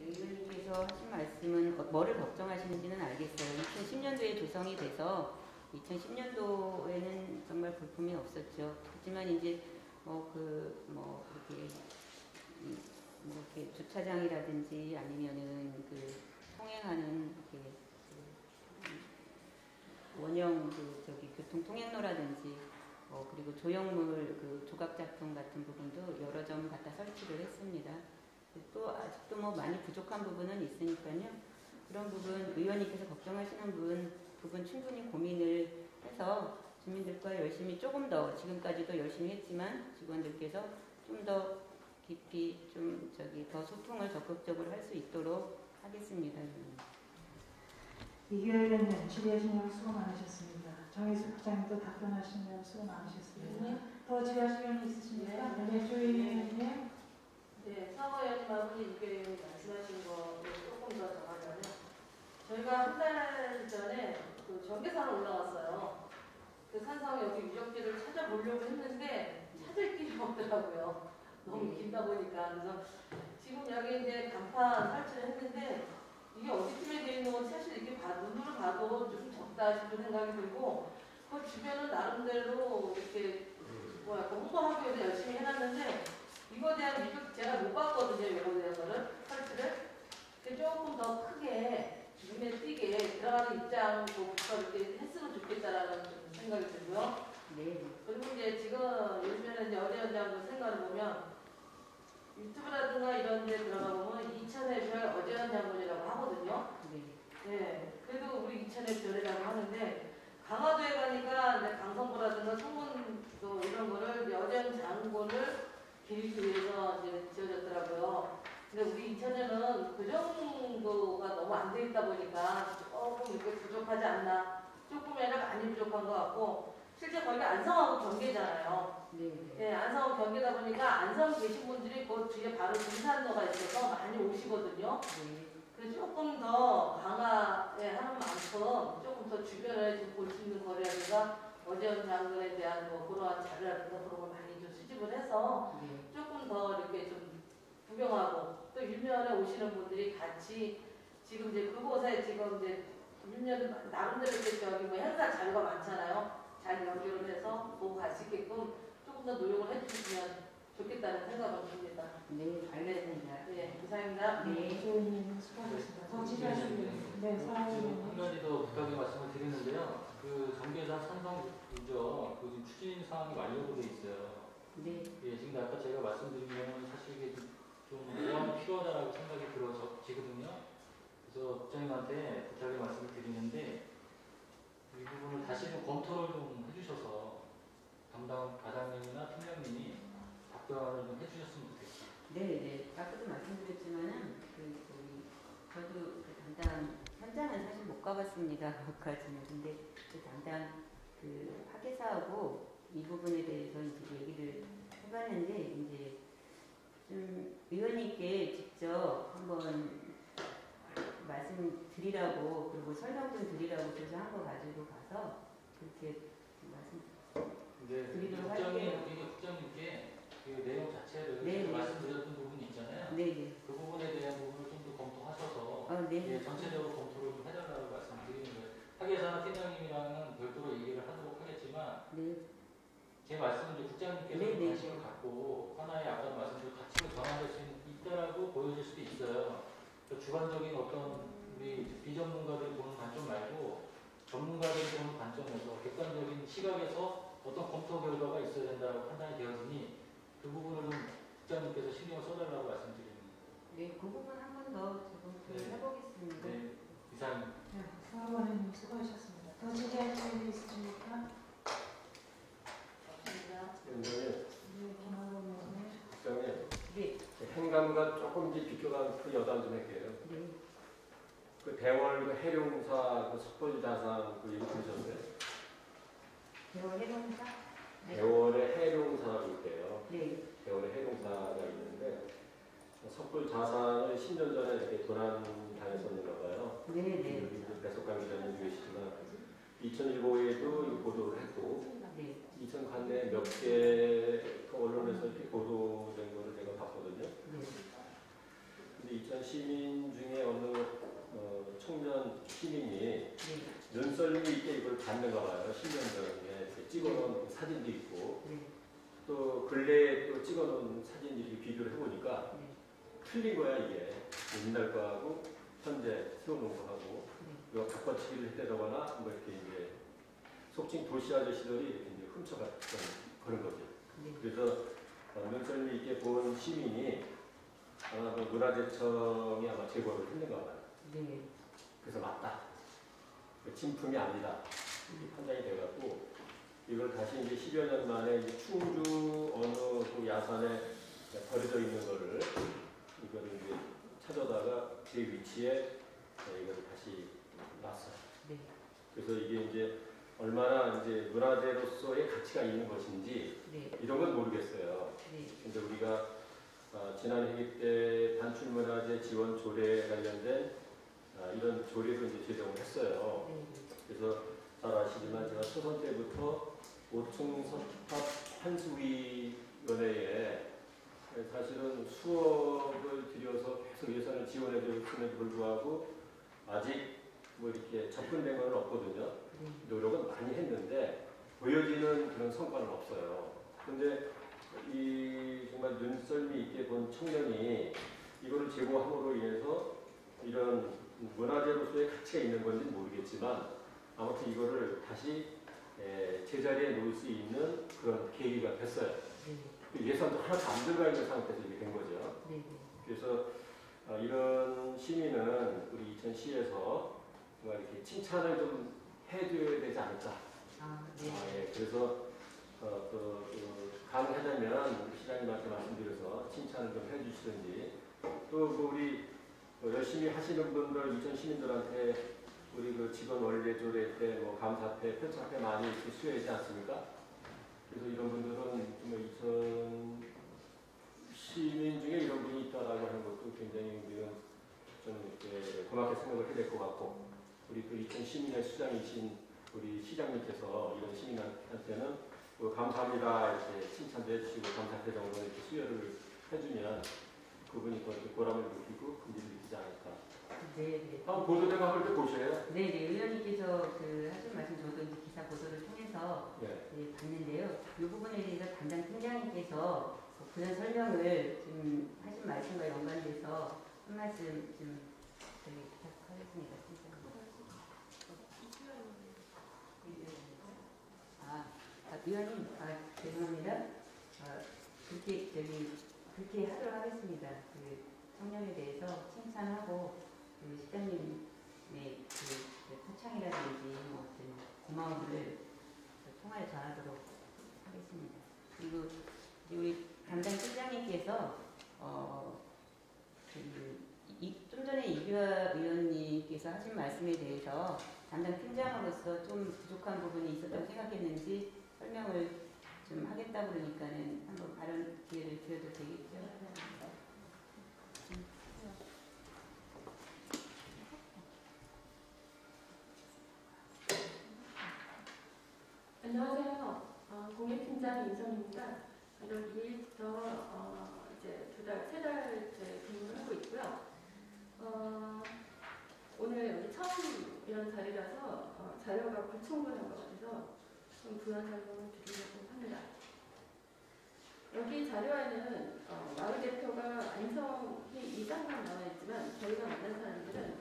S3: 의원님께서 하신 말씀은 어- 뭐를 걱정하시는지는 알겠어요. 2010년도에 조성이 돼서 2010년도에는 정말 볼품이 없었죠. 하지만 이제 뭐 그뭐 이렇게 이- 뭐 이렇게 주차장이라든지 아니면은 그 통행하는 이렇게 그 음, 원형 그 저기 교통 통행로라든지 어 그리고 조형물 그 조각 작품 같은 부분도 여러 점 갖다 설치를 했습니다. 또 아직도 뭐 많이 부족한 부분은 있으니까요. 그런 부분 의원님께서 걱정하시는 부분, 부분 충분히 고민을 해서 주민들과 열심히 조금 더 지금까지도 열심히 했지만 직원들께서 좀 더 깊이 좀 저기 더 소통을 적극적으로 할 수 있도록 하겠습니다.
S4: 이교회는 질의하신 영 수고 많으셨습니다. 정혜수 부장님도 답변하신 영 수고 많으셨습니다. 더 질의하실 영 있으십니까? 네, 조희 의원님.
S7: 네, 사모 의원님하고 이게 말씀하신 거를 조금 더 정하자면 저희가 한 달 전에 그 전계산을 올라왔어요. 그 산성 여기 유적지를 찾아보려고 했는데 찾을 길이 없더라고요. 너무 길다 보니까 그래서 지금 여기 이제 간판 설치를 했는데 이게 어디쯤에 되어 있는 건 사실 이렇게 봐, 눈으로 봐도 좀 적다 싶은 생각이 들고 그 주변은 나름대로 이렇게 뭐야 홍보하기 위해서 열심히 해놨는데 이거에 대한 리뷰 제가 못 봤거든요. 이거에 대해서는 설치를. 근데 조금 더 크게 눈에 띄게 들어가는 입장부터 이렇게 했으면 좋겠다라는 좀 생각이 들고요.
S3: 네.
S7: 그리고 이제 지금 요즘에는 이제 어디 연장고 생각을 보면 유튜브라든가 이런 데 들어가 보면 이천의 별 어제현 장군이라고 하거든요.
S3: 네.
S7: 네, 그래도 우리 이천의 별이라고 하는데 강화도에 가니까 이제 강성구라든가 송문도 이런 거를 어제현 장군을 기르기 위해서 이제 지어졌더라고요. 근데 우리 이천에는 그 정도가 너무 안 돼 있다 보니까 조금 이렇게 부족하지 않나. 조금이 아니라 많이 부족한 것 같고 실제 거기 안성하고 경계잖아요.
S3: 네, 네.
S7: 네, 안성 경계다 보니까 안성 계신 분들이 그 뒤에 바로 등산로가 있어서 많이 오시거든요.
S3: 네.
S7: 조금 더 강화에 하는 만큼 조금 더 주변에 좀 볼 수 있는 거리라든가 어제온 장군에 대한 뭐 그러한 자료라든가 그런 걸 많이 좀 수집을 해서
S3: 네.
S7: 조금 더 이렇게 좀 구경하고 또 율면에 오시는 분들이 같이 지금 이제 그곳에 지금 이제 율면 나름대로 이렇게 저기 뭐 행사 자료가 많잖아요. 잘 연결을 해서 보고 갈 수 있게끔 조금 더 노력을 해주시면 좋겠다는 생각을 듭니다.
S3: 네, 알겠습니다.
S7: 네, 이상입니다.
S3: 네.
S4: 수고하셨습니다. 네, 사랑해
S5: 한 가지 더 부탁의 말씀을 드리는데요. 그 정계산 산성 유저 그 지금 추진 사항이 완료로 돼 있어요.
S3: 네.
S5: 예, 지금 아까 제가 말씀드린 거는 사실 이게 좀- 좀 보완이 필요하다라고 생각이 들어지거든요. 그래서 국장님한테 부탁의 말씀을 드리는데 이 부분을 다시 좀 검토를 좀 해주셔서 담당 과장님이나 팀장님이 답변을 좀 해주셨으면 좋겠어요.
S3: 네, 네. 아까도 말씀드렸지만은 그 저기 저도 그 담당 현장은 사실 못 가봤습니다. 거기까지는. 근데 그 담당 그 학예사하고 이 부분에 대해서 이제 얘기를 해봤는데 이제 좀 의원님께 직접 한번 말씀드리라고 그리고 설명 좀 드리라고 그래서 한 거 가지고 가서 그렇게 말씀.
S5: 근데
S3: 드리도록 할게요.
S5: 국장님께 그 내용 자체를
S3: 네, 네.
S5: 말씀드렸던 부분이 있잖아요.
S3: 네, 네.
S5: 그 부분에 대한 부분을 좀 더 검토하셔서
S3: 어, 네.
S5: 예, 전체적으로 검토를 좀 해달라고 말씀드리는 거예요. 학예사 팀장님이랑은 별도로 얘기를 하도록 하겠지만
S3: 네.
S5: 제 말씀은 이제 국장님께서
S3: 네, 네.
S5: 관심을 갖고 하나의 아까 말씀드린 가치를 전환할 수 있다라고 보여질 수도 있어요. 그 주관적인 어떤 우리 비전문가들이 보는 관점 말고 전문가들이 보는 관점에서 객관적인 시각에서 어떤 검토 결과가 있어야 된다고 판단이 되어지니 그 부분을 좀 국장님께서 신경을 써달라고 말씀드립니다.
S3: 네, 그 부분 한 번 더 조금
S5: 네.
S3: 해보겠습니다.
S5: 네, 이상
S4: 네, 사랑하님 수고하셨습니다. 더 질의할 질문 있으십니까?
S7: 없습니다.
S8: 연장에
S4: 네, 김학원 의원님.
S8: 국장에
S3: 네,
S8: 행감과 조금 이제 비교가 그 여담 좀 할게요.
S3: 네.
S8: 그 대월 그 해룡사 그 석벌 자산 그 얘기 들으셨어요?
S3: 대화 해동사? 네.
S8: 대월의 해룡사라고 있대요.
S3: 네,
S8: 대월의 해룡사가 있는데 석불 자산을 10년 전에 이렇게 도난 당했었는가 봐요.
S3: 네, 네.
S8: 이제 배석관 기자님 계시지만 2015에도 보도를 했고
S3: 네,
S8: 2000 관내 몇개 언론에서 이렇게 보도된 거를 제가 봤거든요.
S3: 네.
S8: 2000 시민 중에 어느 어, 청년 시민이
S3: 네.
S8: 눈썰미 있게 이걸 봤는가 봐요. 10년 전에 찍어놓은 사진도 있고
S3: 네,
S8: 또 근래에 또 찍어놓은 사진들이 비교를 해보니까
S3: 네.
S8: 틀린 거야 이게 옛날 거하고 현재 세워놓은 거하고
S3: 네.
S8: 이거 바꿔치기를 했다거나 뭐 이렇게 이제 속칭 도시 아저씨들이 이렇게 이제 훔쳐갔던 그런 거죠.
S3: 네.
S8: 그래서 어, 눈썰미 있게 본 시민이 아마 그 문화재청이 아마 제보를 했는가 봐요.
S3: 네.
S8: 그래서 맞다. 그 진품이 아니다. 이렇게 판단이 돼갖고 이걸 다시 이제 10여 년 만에 이제 충주 어느 그 야산에 버려져 있는 거를 이거를 이제 찾아다가 제 위치에 네, 이거를 다시 놨어요.
S3: 네.
S8: 그래서 이게 이제 얼마나 이제 문화재로서의 가치가 있는 것인지
S3: 네.
S8: 이런 건 모르겠어요.
S3: 네.
S8: 근데 우리가 어, 지난 회기 때 단출문화재 지원 조례 관련된 아, 이런 조례도 이제 제정을 했어요.
S3: 네.
S8: 그래서 잘 아시지만 제가 초선 때부터 5층 선집합 환수위원회에 사실은 수억을 들여서 계속 예산을 지원해주고 있음에도 불구하고 아직 뭐 이렇게 접근된 건 없거든요.
S3: 네.
S8: 노력은 많이 했는데 보여지는 그런 성과는 없어요. 근데 이 정말 눈썰미 있게 본 청년이 이거를 제보함으로 인해서 이런 문화재로서의 가치가 있는 건지 는 모르겠지만 아무튼 이거를 다시 에, 제자리에 놓을 수 있는 그런 계기가 됐어요.
S3: 네.
S8: 예산도 하나도 안 들어가 있는 상태에서 이게 된 거죠.
S3: 네. 네.
S8: 그래서 어, 이런 시민은 우리 이천시에서 뭔가 이렇게 칭찬을 좀 해줘야 되지 않을까.
S3: 아, 네.
S8: 아, 예. 그래서 어, 그, 그 가능하다면 시장님한테 말씀드려서 칭찬을 좀 해주시든지 또뭐 우리 뭐 열심히 하시는 분들 이전 시민들한테 우리 그 직원 원래 조례 때 뭐 감사패, 표창패 많이 이렇게 수여하지 않습니까? 그래서 이런 분들은 정말 이천 시민 중에 이런 분이 있다라고 하는 것도 굉장히 우리는 좀 이렇게 고맙게 생각을 해야 될 것 같고 우리 또 이천 시민의 수장이신 우리 시장님께서 이런 시민한테는 그 감사합니다 이렇게 칭찬도 해주시고 감사패 정도 이렇게 수여를 해주면 그분이 또 보람을 느끼고 긍지를 느끼지 않을까.
S3: 네, 네.
S8: 한번 보도되가 한번 보셔요.
S3: 네, 네. 의원님께서 그 하신 말씀 저도 이제 기사 보도를 통해서
S8: 네.
S3: 네, 봤는데요. 이 부분에 대해서 담당 팀장님께서 그 부연 설명을 좀 하신 말씀과 연관돼서 한 말씀 좀 저기 부탁하겠습니다. 팀장님. 아, 아, 의원님, 아, 죄송합니다. 아, 그렇게 저기 그렇게 하도록 하겠습니다. 그 청년에 대해서 칭찬하고 그 시장님의 그, 그 표창이라든지 뭐 어떤 고마움을 통화에 전하도록 하겠습니다. 그리고 우리 담당 팀장님께서 어, 그, 이, 좀 전에 이규하 의원님께서 하신 말씀에 대해서 담당 팀장으로서 좀 부족한 부분이 있었다고 생각했는지 설명을 좀 하겠다 그러니까는 한번 발언 기회를 드려도 되겠죠?
S9: 안녕하세요. 어, 공예팀장 인선입니다. 1월 2일부터 어, 이제 두 달, 세 달째 근무를 하고 있고요. 어, 오늘 여기 처음 이런 자리라서 어, 자료가 불충분한 것 같아서 좀 부연 설명을 드리려고 합니다. 여기 자료에는 어, 마을 대표가 안성이 이장만 나와 있지만 저희가 만난 사람들은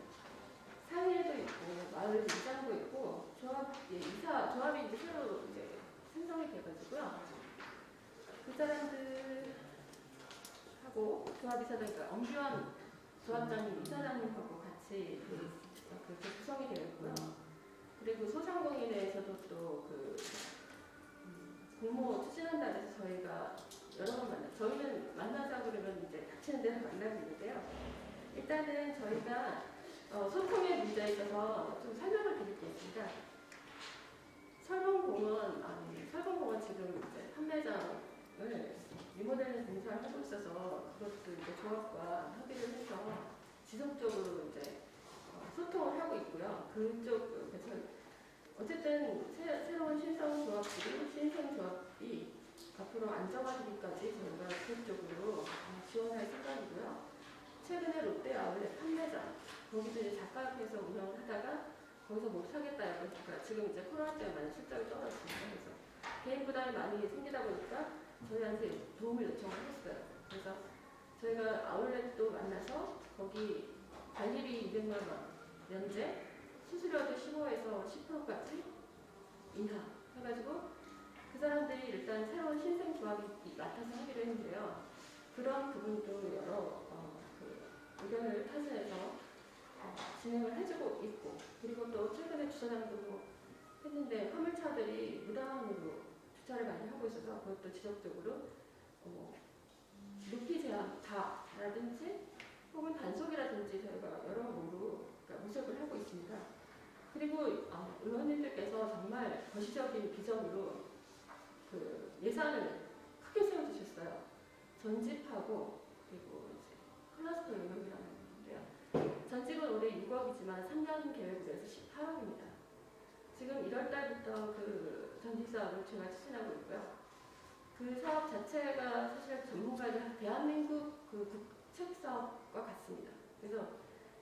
S9: 사회에도 있고 마을 이장도 있고 조합 예, 이사 조합이 이제 새로 이제 생성이 돼가지고요. 그 사람들하고 조합 이사장 그러니까 엄규환 조합장님 이사장님하고 같이 그, 그 구성이 되어 있고요. 그리고 소상공인에서도 또그 공모 추진한다고 해서 저희가 여러 번 만나 저희는 만나자 그러면 이제 닥치는 대로 만나고 있는데요. 일단은 저희가 어, 소통의 문제에 있어서 좀 설명을 드릴 게 있습니다. 설봉공원, 아니, 설봉공원 지금 이제 판매장을 리모델링 공사를 하고 있어서 그것도 이제 조합과 협의를 해서 지속적으로 이제 어, 소통을 하고 있고요. 그쪽, 어쨌든 새, 새로운 신성 조합들이, 신생 조합이 앞으로 안정화되기까지 저희가 지속적으로 어, 지원할 생각이고요. 최근에 롯데 아울렛 판매장, 거기도 이제 작가협회에서 운영을 하다가 거기서 못 하겠다 해서 그러니까 지금 이제 코로나 때문에 많이 실적이 떨어졌습니다. 그래서 개인 부담이 많이 생기다 보니까 저희한테 도움을 요청을 했어요. 그래서 저희가 아울렛도 만나서 거기 관리비 200만 원 면제, 수수료도 15에서 10%까지 인하 해가지고 그 사람들이 일단 새로운 신생 조합이 맡아서 하기로 했는데요. 그런 부분도 여러 어, 그 의견을 타진해서 어, 진행을 해주고 있고 그리고 또 최근에 주차장도 뭐 했는데 화물차들이 무단으로 주차를 많이 하고 있어서 그것도 지속적으로 어, 높이 제한 다라든지 혹은 단속이라든지 저희가 여러모로 그러니까 무색을 하고 있습니다. 그리고 어, 의원님들께서 정말 거시적인 비전으로 그 예산을 크게 세워주셨어요. 전집하고 그리고 클러스터 용역이라는 건데요. 전집은 올해 6억이지만 3년 계획으로 해서 18억입니다. 지금 1월 달부터 그 전집 사업을 제가 추진하고 있고요. 그 사업 자체가 사실 전문가들 대한민국 그 국책 사업과 같습니다. 그래서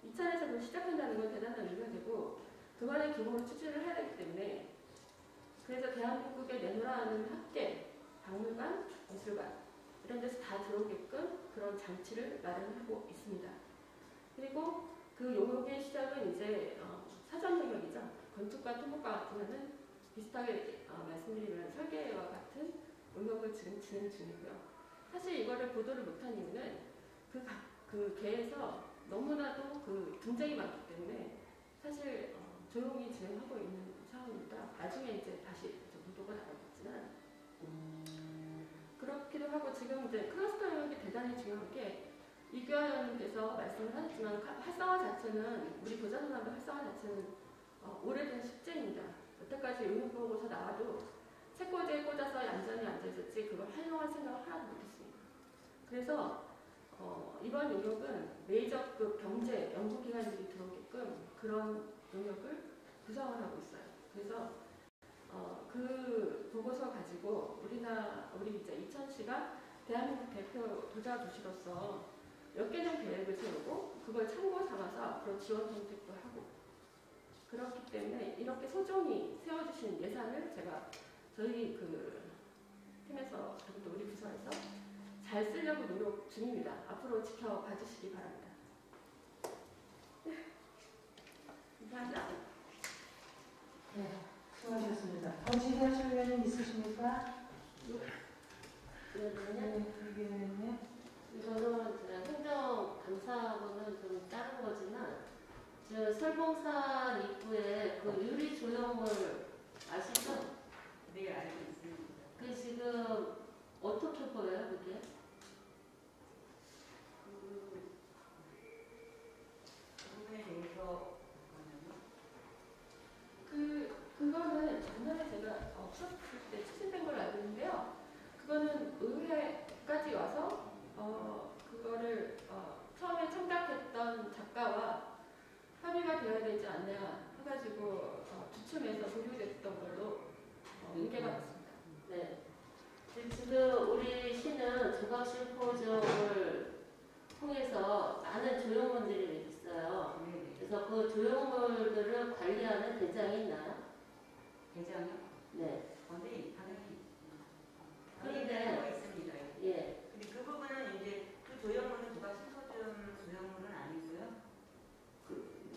S9: 이찬에서 그걸 시작한다는 건 대단한 의미가 되고 그만의 규모로 추진을 해야 되기 때문에 그래서 대한민국에 내놓으라는 학계, 박물관, 미술관 이런 데서 다 들어오게끔 그런 장치를 마련하고 있습니다. 그리고 그 용역의 시작은 이제 어, 사전 용역이죠. 건축과 토목과 같으면은 비슷하게 어, 말씀드리면 설계와 같은 용역을 지금 진행 중이고요. 사실 이거를 보도를 못한 이유는 그, 각, 그 개에서 너무나도 그 분쟁이 많기 때문에 사실 어, 조용히 진행하고 있는 상황입니다. 나중에 이제 다시 보도가 나가겠지만 그렇기도 하고 지금 이제 클러스터 영역이 대단히 중요한 게 이규하연님께서 말씀을 하셨지만 가- 활성화 자체는 우리 보좌선남의 활성화 자체는 어, 오래된 숙제입니다. 여태까지 의무보고서 나와도 책꽂이에 꽂아서 얌전히 앉아있었지 그걸 활용할 생각을 하나도 못했습니다. 그래서 어, 이번 용역은 메이저급 경제 연구기관들이 들어오게끔 그런 용역을 구성을 하고 있어요. 그래서 어, 그 보고서 가지고 우리나 우리 이제 이천시가 대한민국 대표 도자 도시로서 몇 개년 계획을 세우고 그걸 참고 삼아서 앞으로 지원 정책도 하고 그렇기 때문에 이렇게 소정이 세워주신 예산을 제가 저희 그 팀에서 그리고 또 우리 부서에서 잘 쓰려고 노력 중입니다. 앞으로 지켜봐 주시기 바랍니다.
S4: 네, 수고하셨습니다. 더 질의하실 의원님 있으십니까? 네, 의원님.
S6: 이거는 제가 행정 감사하고는 좀 다른 거지만 저 설봉산 입구에 그 유리 조형물 아시죠?
S3: 네, 알고 있습니다.
S6: 그 지금 어떻게 보여요 그게?
S3: 그 부분에 대해서
S9: 그 그거는 작년에 제가 없었을 때 추진된 걸로 알고 있는데요. 그거는 의회까지 와서 어 그거를 어 처음에 청탁했던 작가와 합의가 되어야 되지 않냐 해가지고 어, 주춤해서 보류됐던 걸로 어, 인계가 됐습니다.
S6: 네. 지- 지금 우리 시는 조각 심포지엄을 통해서 많은 조형물들이 있어요.
S3: 네, 네.
S6: 그래서 그 조형물들을 관리하는 대장이 있나요?
S3: 대장요?
S6: 네.
S3: 건데 당연히
S6: 그런데-
S3: 있습니다.
S6: 예.
S3: 근데 그 부분은 이제 그 조형물은 누가 심포준 조형물은 아니고요.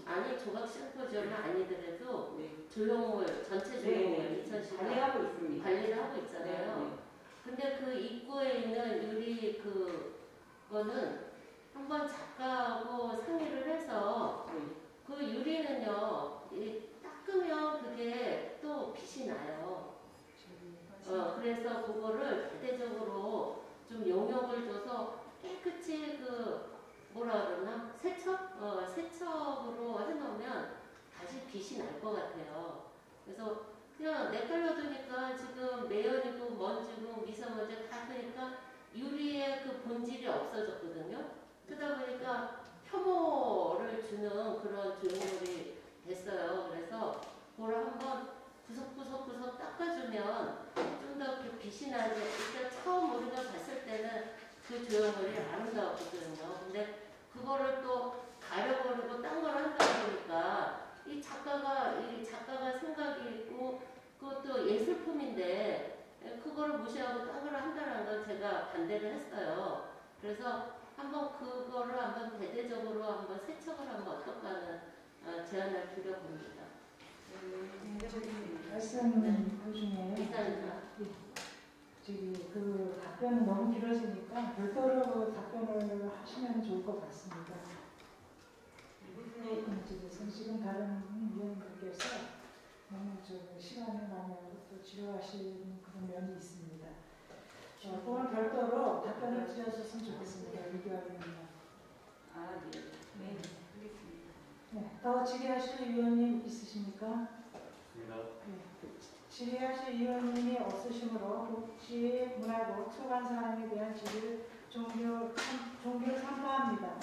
S6: 아니 조각 심포지엄은 아니더라도
S3: 네.
S6: 조형물 전체 조형물 2010년
S3: 관리하고 있습니다.
S6: 관리를 하고 있잖아요.
S3: 네,
S6: 근데 그 입구에 있는 유리 그거는 한번 작가하고 상의를 해서
S3: 네.
S6: 그 유리는요 이 닦으면 그게 또 빛이 나요. 어, 그래서 그거를 대대적으로 좀 용역을 줘서 깨끗이 그 뭐라 그러나 세척? 어, 세척으로 해놓으면 다시 빛이 날 것 같아요. 그래서 그냥 내걸려두니까 지금 매연이고 먼지고 미세먼지 다 그러니까 유리의 그 본질이 없어졌거든요. 그러다 보니까 혐오를 주는 그런 조형물이 됐어요. 그래서 그걸 한번 구석구석구석 닦아주면 좀 더 그 빛이 나지. 일단 처음 우리가 봤을 때는 그 조형물이 아름다웠거든요. 근데 그거를 또 가려버리고 딴 걸 한다 보니까 이 작가가 이 작가가 생각이 있고 그것도 예술품인데 그거를 무시하고 딴걸 한다는 건 제가 반대를 했어요. 그래서 한번 그거를 한번 대대적으로 한번 세척을 하면 어떨까 하는 어, 제안을 드려봅니다.
S4: 네, 저기 말씀 그 중에
S6: 이상입니다.
S4: 저기 그 답변은 너무 길어지니까 별도로 답변을 하시면 좋을 것 같습니다.
S3: 이 부분에
S4: 지금 지금 다른 위원님들께서 너무 저 시간을 많이 또 지려하시는 그런 면이 있습니다. 어, 그건 별도로 답변을 드려주셨으면 좋겠습니다. 의견입니다.
S3: 아, 네. 네, 알겠습니다.
S4: 네, 더 질의하실 위원님 있으십니까?
S5: 있습니다.
S4: 네. 질의하실 위원님이 없으시므로 복지, 문화고 초간 사항에 대한 질의를 종교, 종교를 삼가합니다.